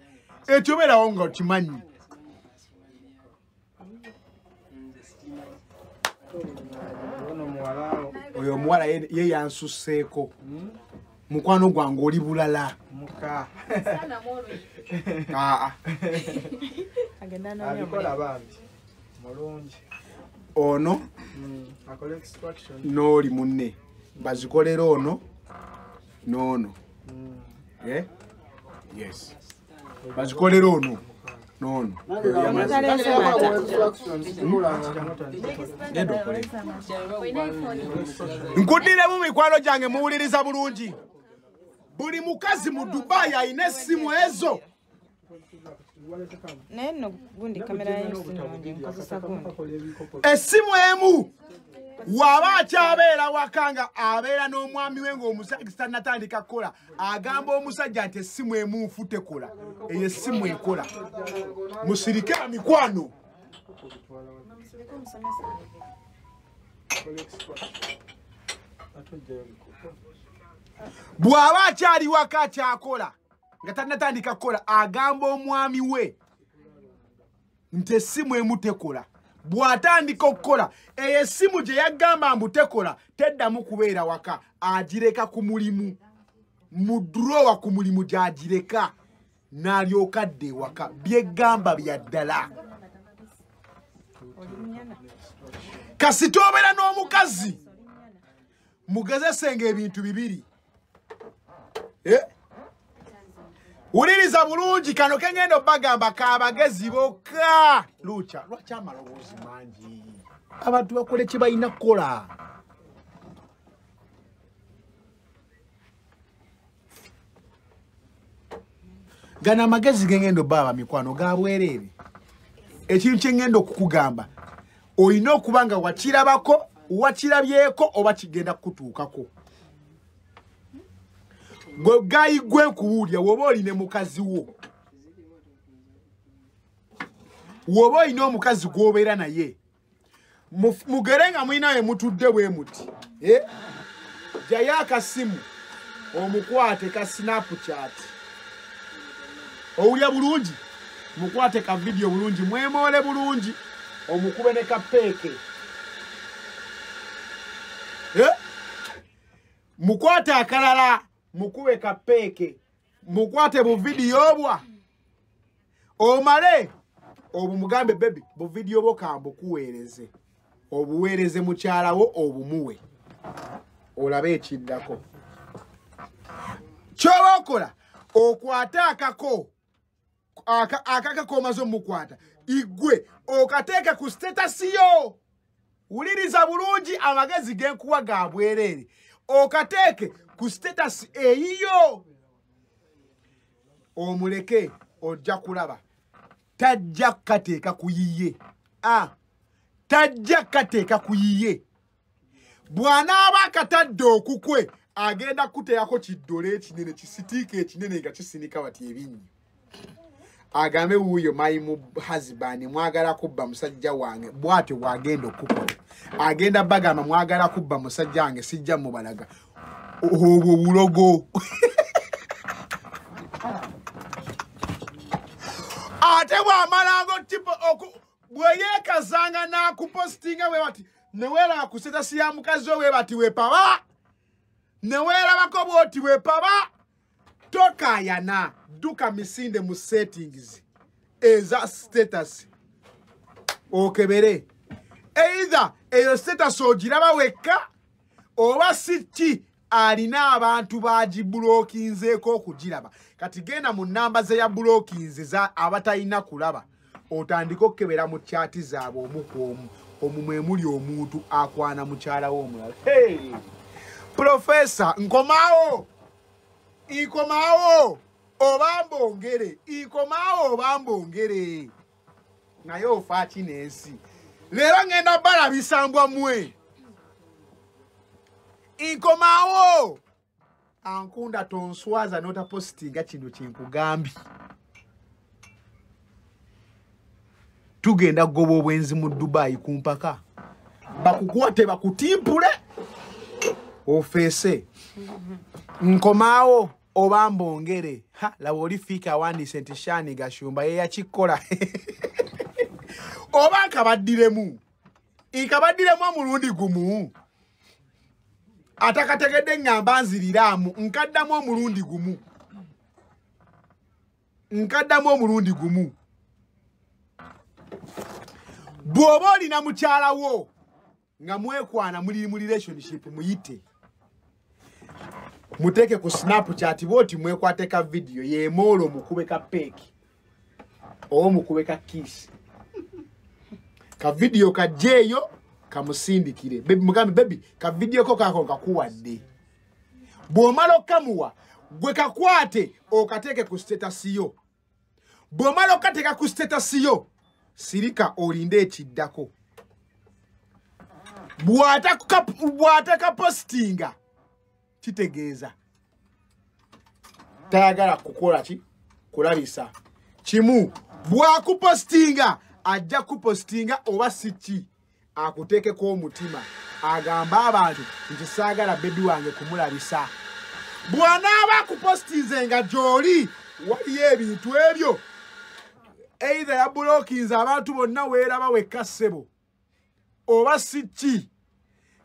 ekyo obeerawo nga okimanyi. Oyo omuwala ye yansusseeko. Mukwano gwange oli bulala. Ono? Mm, extraction. n'oli munne. Bazikolera ono n'ono. Mm. Eh? Yes. Bazikolera ono n'ono Omutaleese mata. genda okole nkuddiremu mikwano gyange muwuliriza bulungi. Buli mukazi mu dubayi alina essimu ezo. Naye nno gundi kamera yesinonge nkozesa gundi. Essimu emu waba akyabeera waka nga abeera n'omwami we ng'omusajja tanatandika kukola agamba omusajja nti essimu emu nfu tekola eyo essimu ekola. Musirike ba mikwano bw'aba akyali waka akyakola nga tanatandika kukola agamba omwami we nti essimu emu tekola bw'atandika okukola eyo essimu gye yagamba mbu tekola teddamu kubeera waka agireka ku mulimu. Mu durowa ku mulimu gy'agireka n'alyoka dda ewaka. Byeggamba bya ddala. Kasita obeera n'omukazi. Mugezesenga ebintu bibiri. Eh? Wuliriza bulungi kano kengenda obbagamba kabagezi bokka. Luca lwaki amaloboozi mangi? Abantu bakole kye balina kukola. Gano amagezi gengenda obbaaba mikwano ga bwereere. Ekintu kyengenda okukugamba olina okuba nga wakirabako wakirabyeko oba kigenda kukutuukako gwe gayi gwe nkuwulya woba olina mukazi wo. Woba olina omukazi gw'obeera naye mugere nga mulina we mutudde bwe muti jayo akasimu omukwate ka snapchat. Owulya bulungi? Mukwate ka vidiyo bulungi mwemoole bulungi omukube ne kapeeke Eh? mukwate akalala mukube kapeeke mukwate buvidiyo bwa omale. Obumugambe bebi buvidiyo bwo kambukuweereze obuweereze mukyalawo obumuwe. Olabe ekiddako. Kyoba okola okwate akako. Aka- akakako omaze omukwata. Igwe okateeke ku sitatasi yo. Wuliriza bulungi amagezi genkuwa ga bwereere okateeke ku sitatasi eyiyo. Omuleke ojja kulaba. Tajja kukateeka ku yiye. A tajja kukateeka ku yiye. Bw'anaaba akatadde okukwe agenda kuteekako kiddole ekinene kisitiika ekinene nga kisinika bati ebinnyi agambe wuuyo mayimu husband mwagala kubba musajja wange. Bw'atyo bw'agenda okukola agenda bagamba mwagala kubba musajja wange sijja mubalaga obwo bulogo ate bw'amalanga tipo bweyeekazanga n'akupositinga bwe bati neweeraba ku setasi ya mukazi we bati wepaba neweerabako bwoti wepaba tokayana dduka misinde mu settings eza status. Okebere. Either eyo status ogiraba wekka oba si ki alina abantu bagibulokinzeeko okugiraba. Kati genda mu namba ze ya bulokinze za abatalina kulaba otandike okukebera mu kyati zaabwe omu ku omu omwo mwe muli omuntu akwana mukyala w'omulala hey! profesa nkomaawo! Nkomaawo! Oba mbongere ikomaawo oba mbongere. Naye ofa kinensi leero ngenda balabisambwa mmwe inkomaawo ankunda tonswaza notapositinga kino kyenkugambye tugenda kugoba obwenzi mu dubayi ku mpaka. Bakukwate bakutimpule. Ofeese. Nkomaawo oba mbongere. Laba oli fiika awandiise nti shani gashumba yeyakikola oba nkabaddiremu. Nkabaddiremu omulundi gumu atakategedde ŋŋamba nziriraamu nkaddamu omulundi gumu. Nkaddamu omulundi gumu. Bw'oba olina mukyala wo nga mwekwana muli mu relationship muyite. Muteeke ku snapchat booti mwekwate ka vidiyo yemoolo omukube ka peeki oba omukube ka kiisi. Ka vidiyo kajjeeyo kamusindikire. Mugambe bebi ka vidiyo ko kako nkakuwadde bw'omala okkamuwa gwe kakwate okateeke ku sitetasiyo bw'omala okkateeka ku sitetasiyo sirika olinde ekiddako. Bw'ataka- bw'atakapositinga kitegeeza. Tayagala kukola ki? Kulabisa. Kimu bwakupositinga ajja kupositinga oba si ki akuteekeko omutima agambe abantu nti saagala bebi wange kumulabisa. Bw'anaaba akupositinzenga gy'oli waliyo ebintu ebyo. Eitha yabulokinze abantu bonna weeraba wekka ssebo oba si ki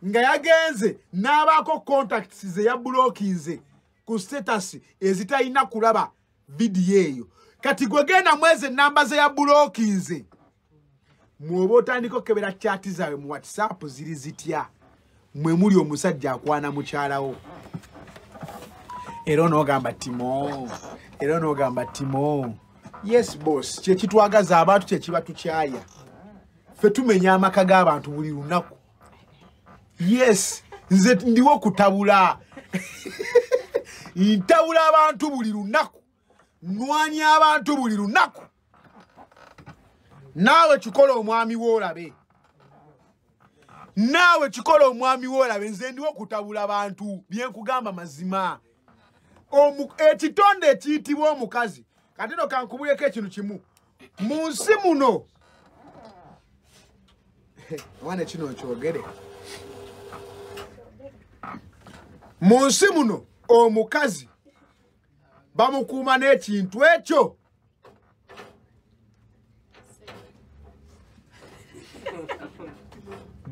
nga yagenze n'abaako contacts ze yabulokinze ku status ezitalina kulaba vidiyo eyo. Kati gwe genda mwezi enamba ze yabulokinze mwoba otandika okebera kyati zaabwe mu whatsapp ziri zitya? Mwe muli omusajja akwana mukyalawo era onoogamba timo era onoogamba timo yes boss kyekitwagaza abantu kyekiba tukyaya. Ffe tumenya amaka g'abantu buli lunaku. Yes nze ndiwo kutabula ntabula abantu buli lunaku. Nwanya abantu buli lunaku naawe kikola omwami woolabe naawe kikola omwami woolabe nze ndiwo kutabula bantu byenkugamba mazima. Ekitonde ekiyitibwa omukazi. Katino kankubuleko ekintu kimu. Mu nsi muno. Omwana kino nkyogere. Mu nsi muno omukazi bamukuuma n'ekintu ekyo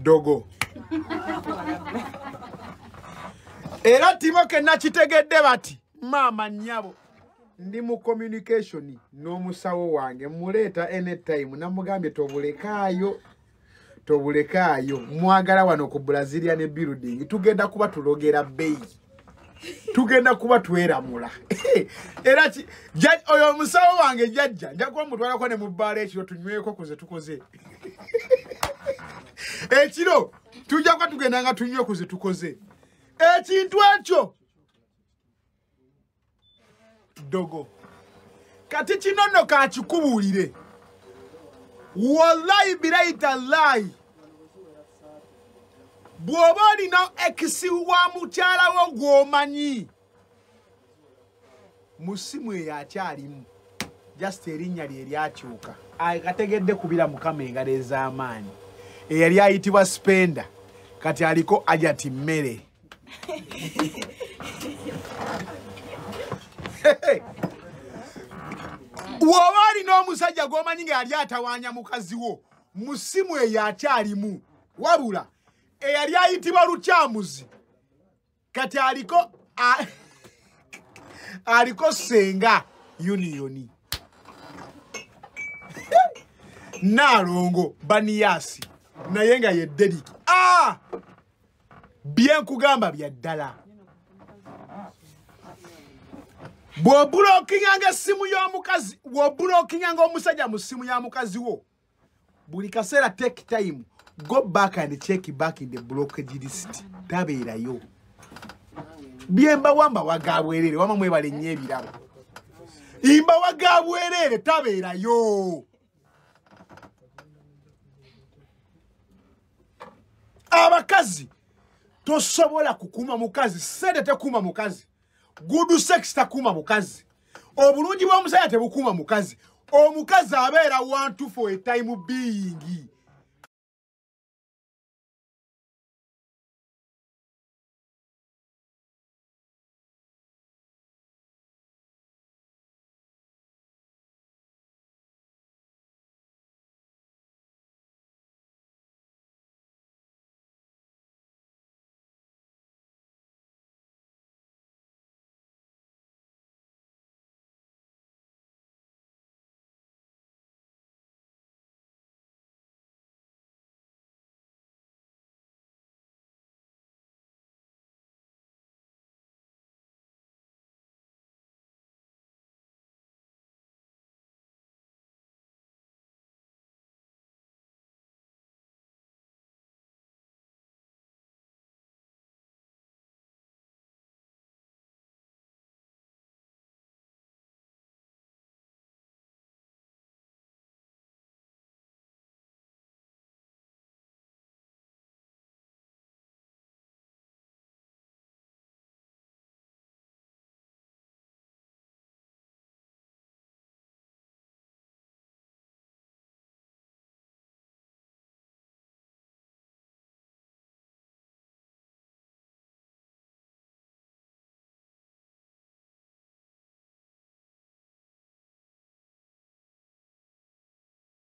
dogo era timo kenna kitegedde bati maama nnyabo ndi mu communication n'omusawo wange muleeta anytime namugambye tobulekaayo tobulekaayo. Mwagala wano ku brazilian building tugenda kuba tulogera bbeyi tugenda kuba tweramula. Era ki- jja- oyo omusawo wange jjajja nja kuba mutwalako ne mu bbaala ekiro tunyweko kuze tukoze ekiro tujja kuba tugenda nga tunywe kuze tukoze. Ekintu ekyo dogo kati kino nno kankikubuulire wallahi biraitalahi bw'oba olina ekisi wa mukyalawo gw'omanyi mu ssimu eyo akyalimu just erinnya lye lyakyuka. Akategedde kubira mukama engalo ez'amaanyi eyali ayitibwa spenda kati aliko ajati mmere. Bw'oba olina omusajja gw'omanyi nga yali atawaanya mukazi wo mu ssimu eyo akyalimu wabula eyali ayitibwa lukyamuzi kati aliko aliko senga uniyoni naalongo baniyasi naye nga ye deriki ah! byenkugamba bya ddala. Bw'obulokinganga essimu y'omukazi bw'obulokinganga omusajja mu ssimu ya mukazi wo buli kaseera take time go back and check back in the blockage list. Tabeerayo. Byembawamba wagabwerere wama mwebale nnyo ebirabo. Imbawa ga bwereere tabeerayo abakazi tosobola kukuuma mukazi sente tekuuma mukazi gudu sex takuuma mukazi obulungi bw'omusajja tebukuuma mukazi omukazi abeera wantu for a time being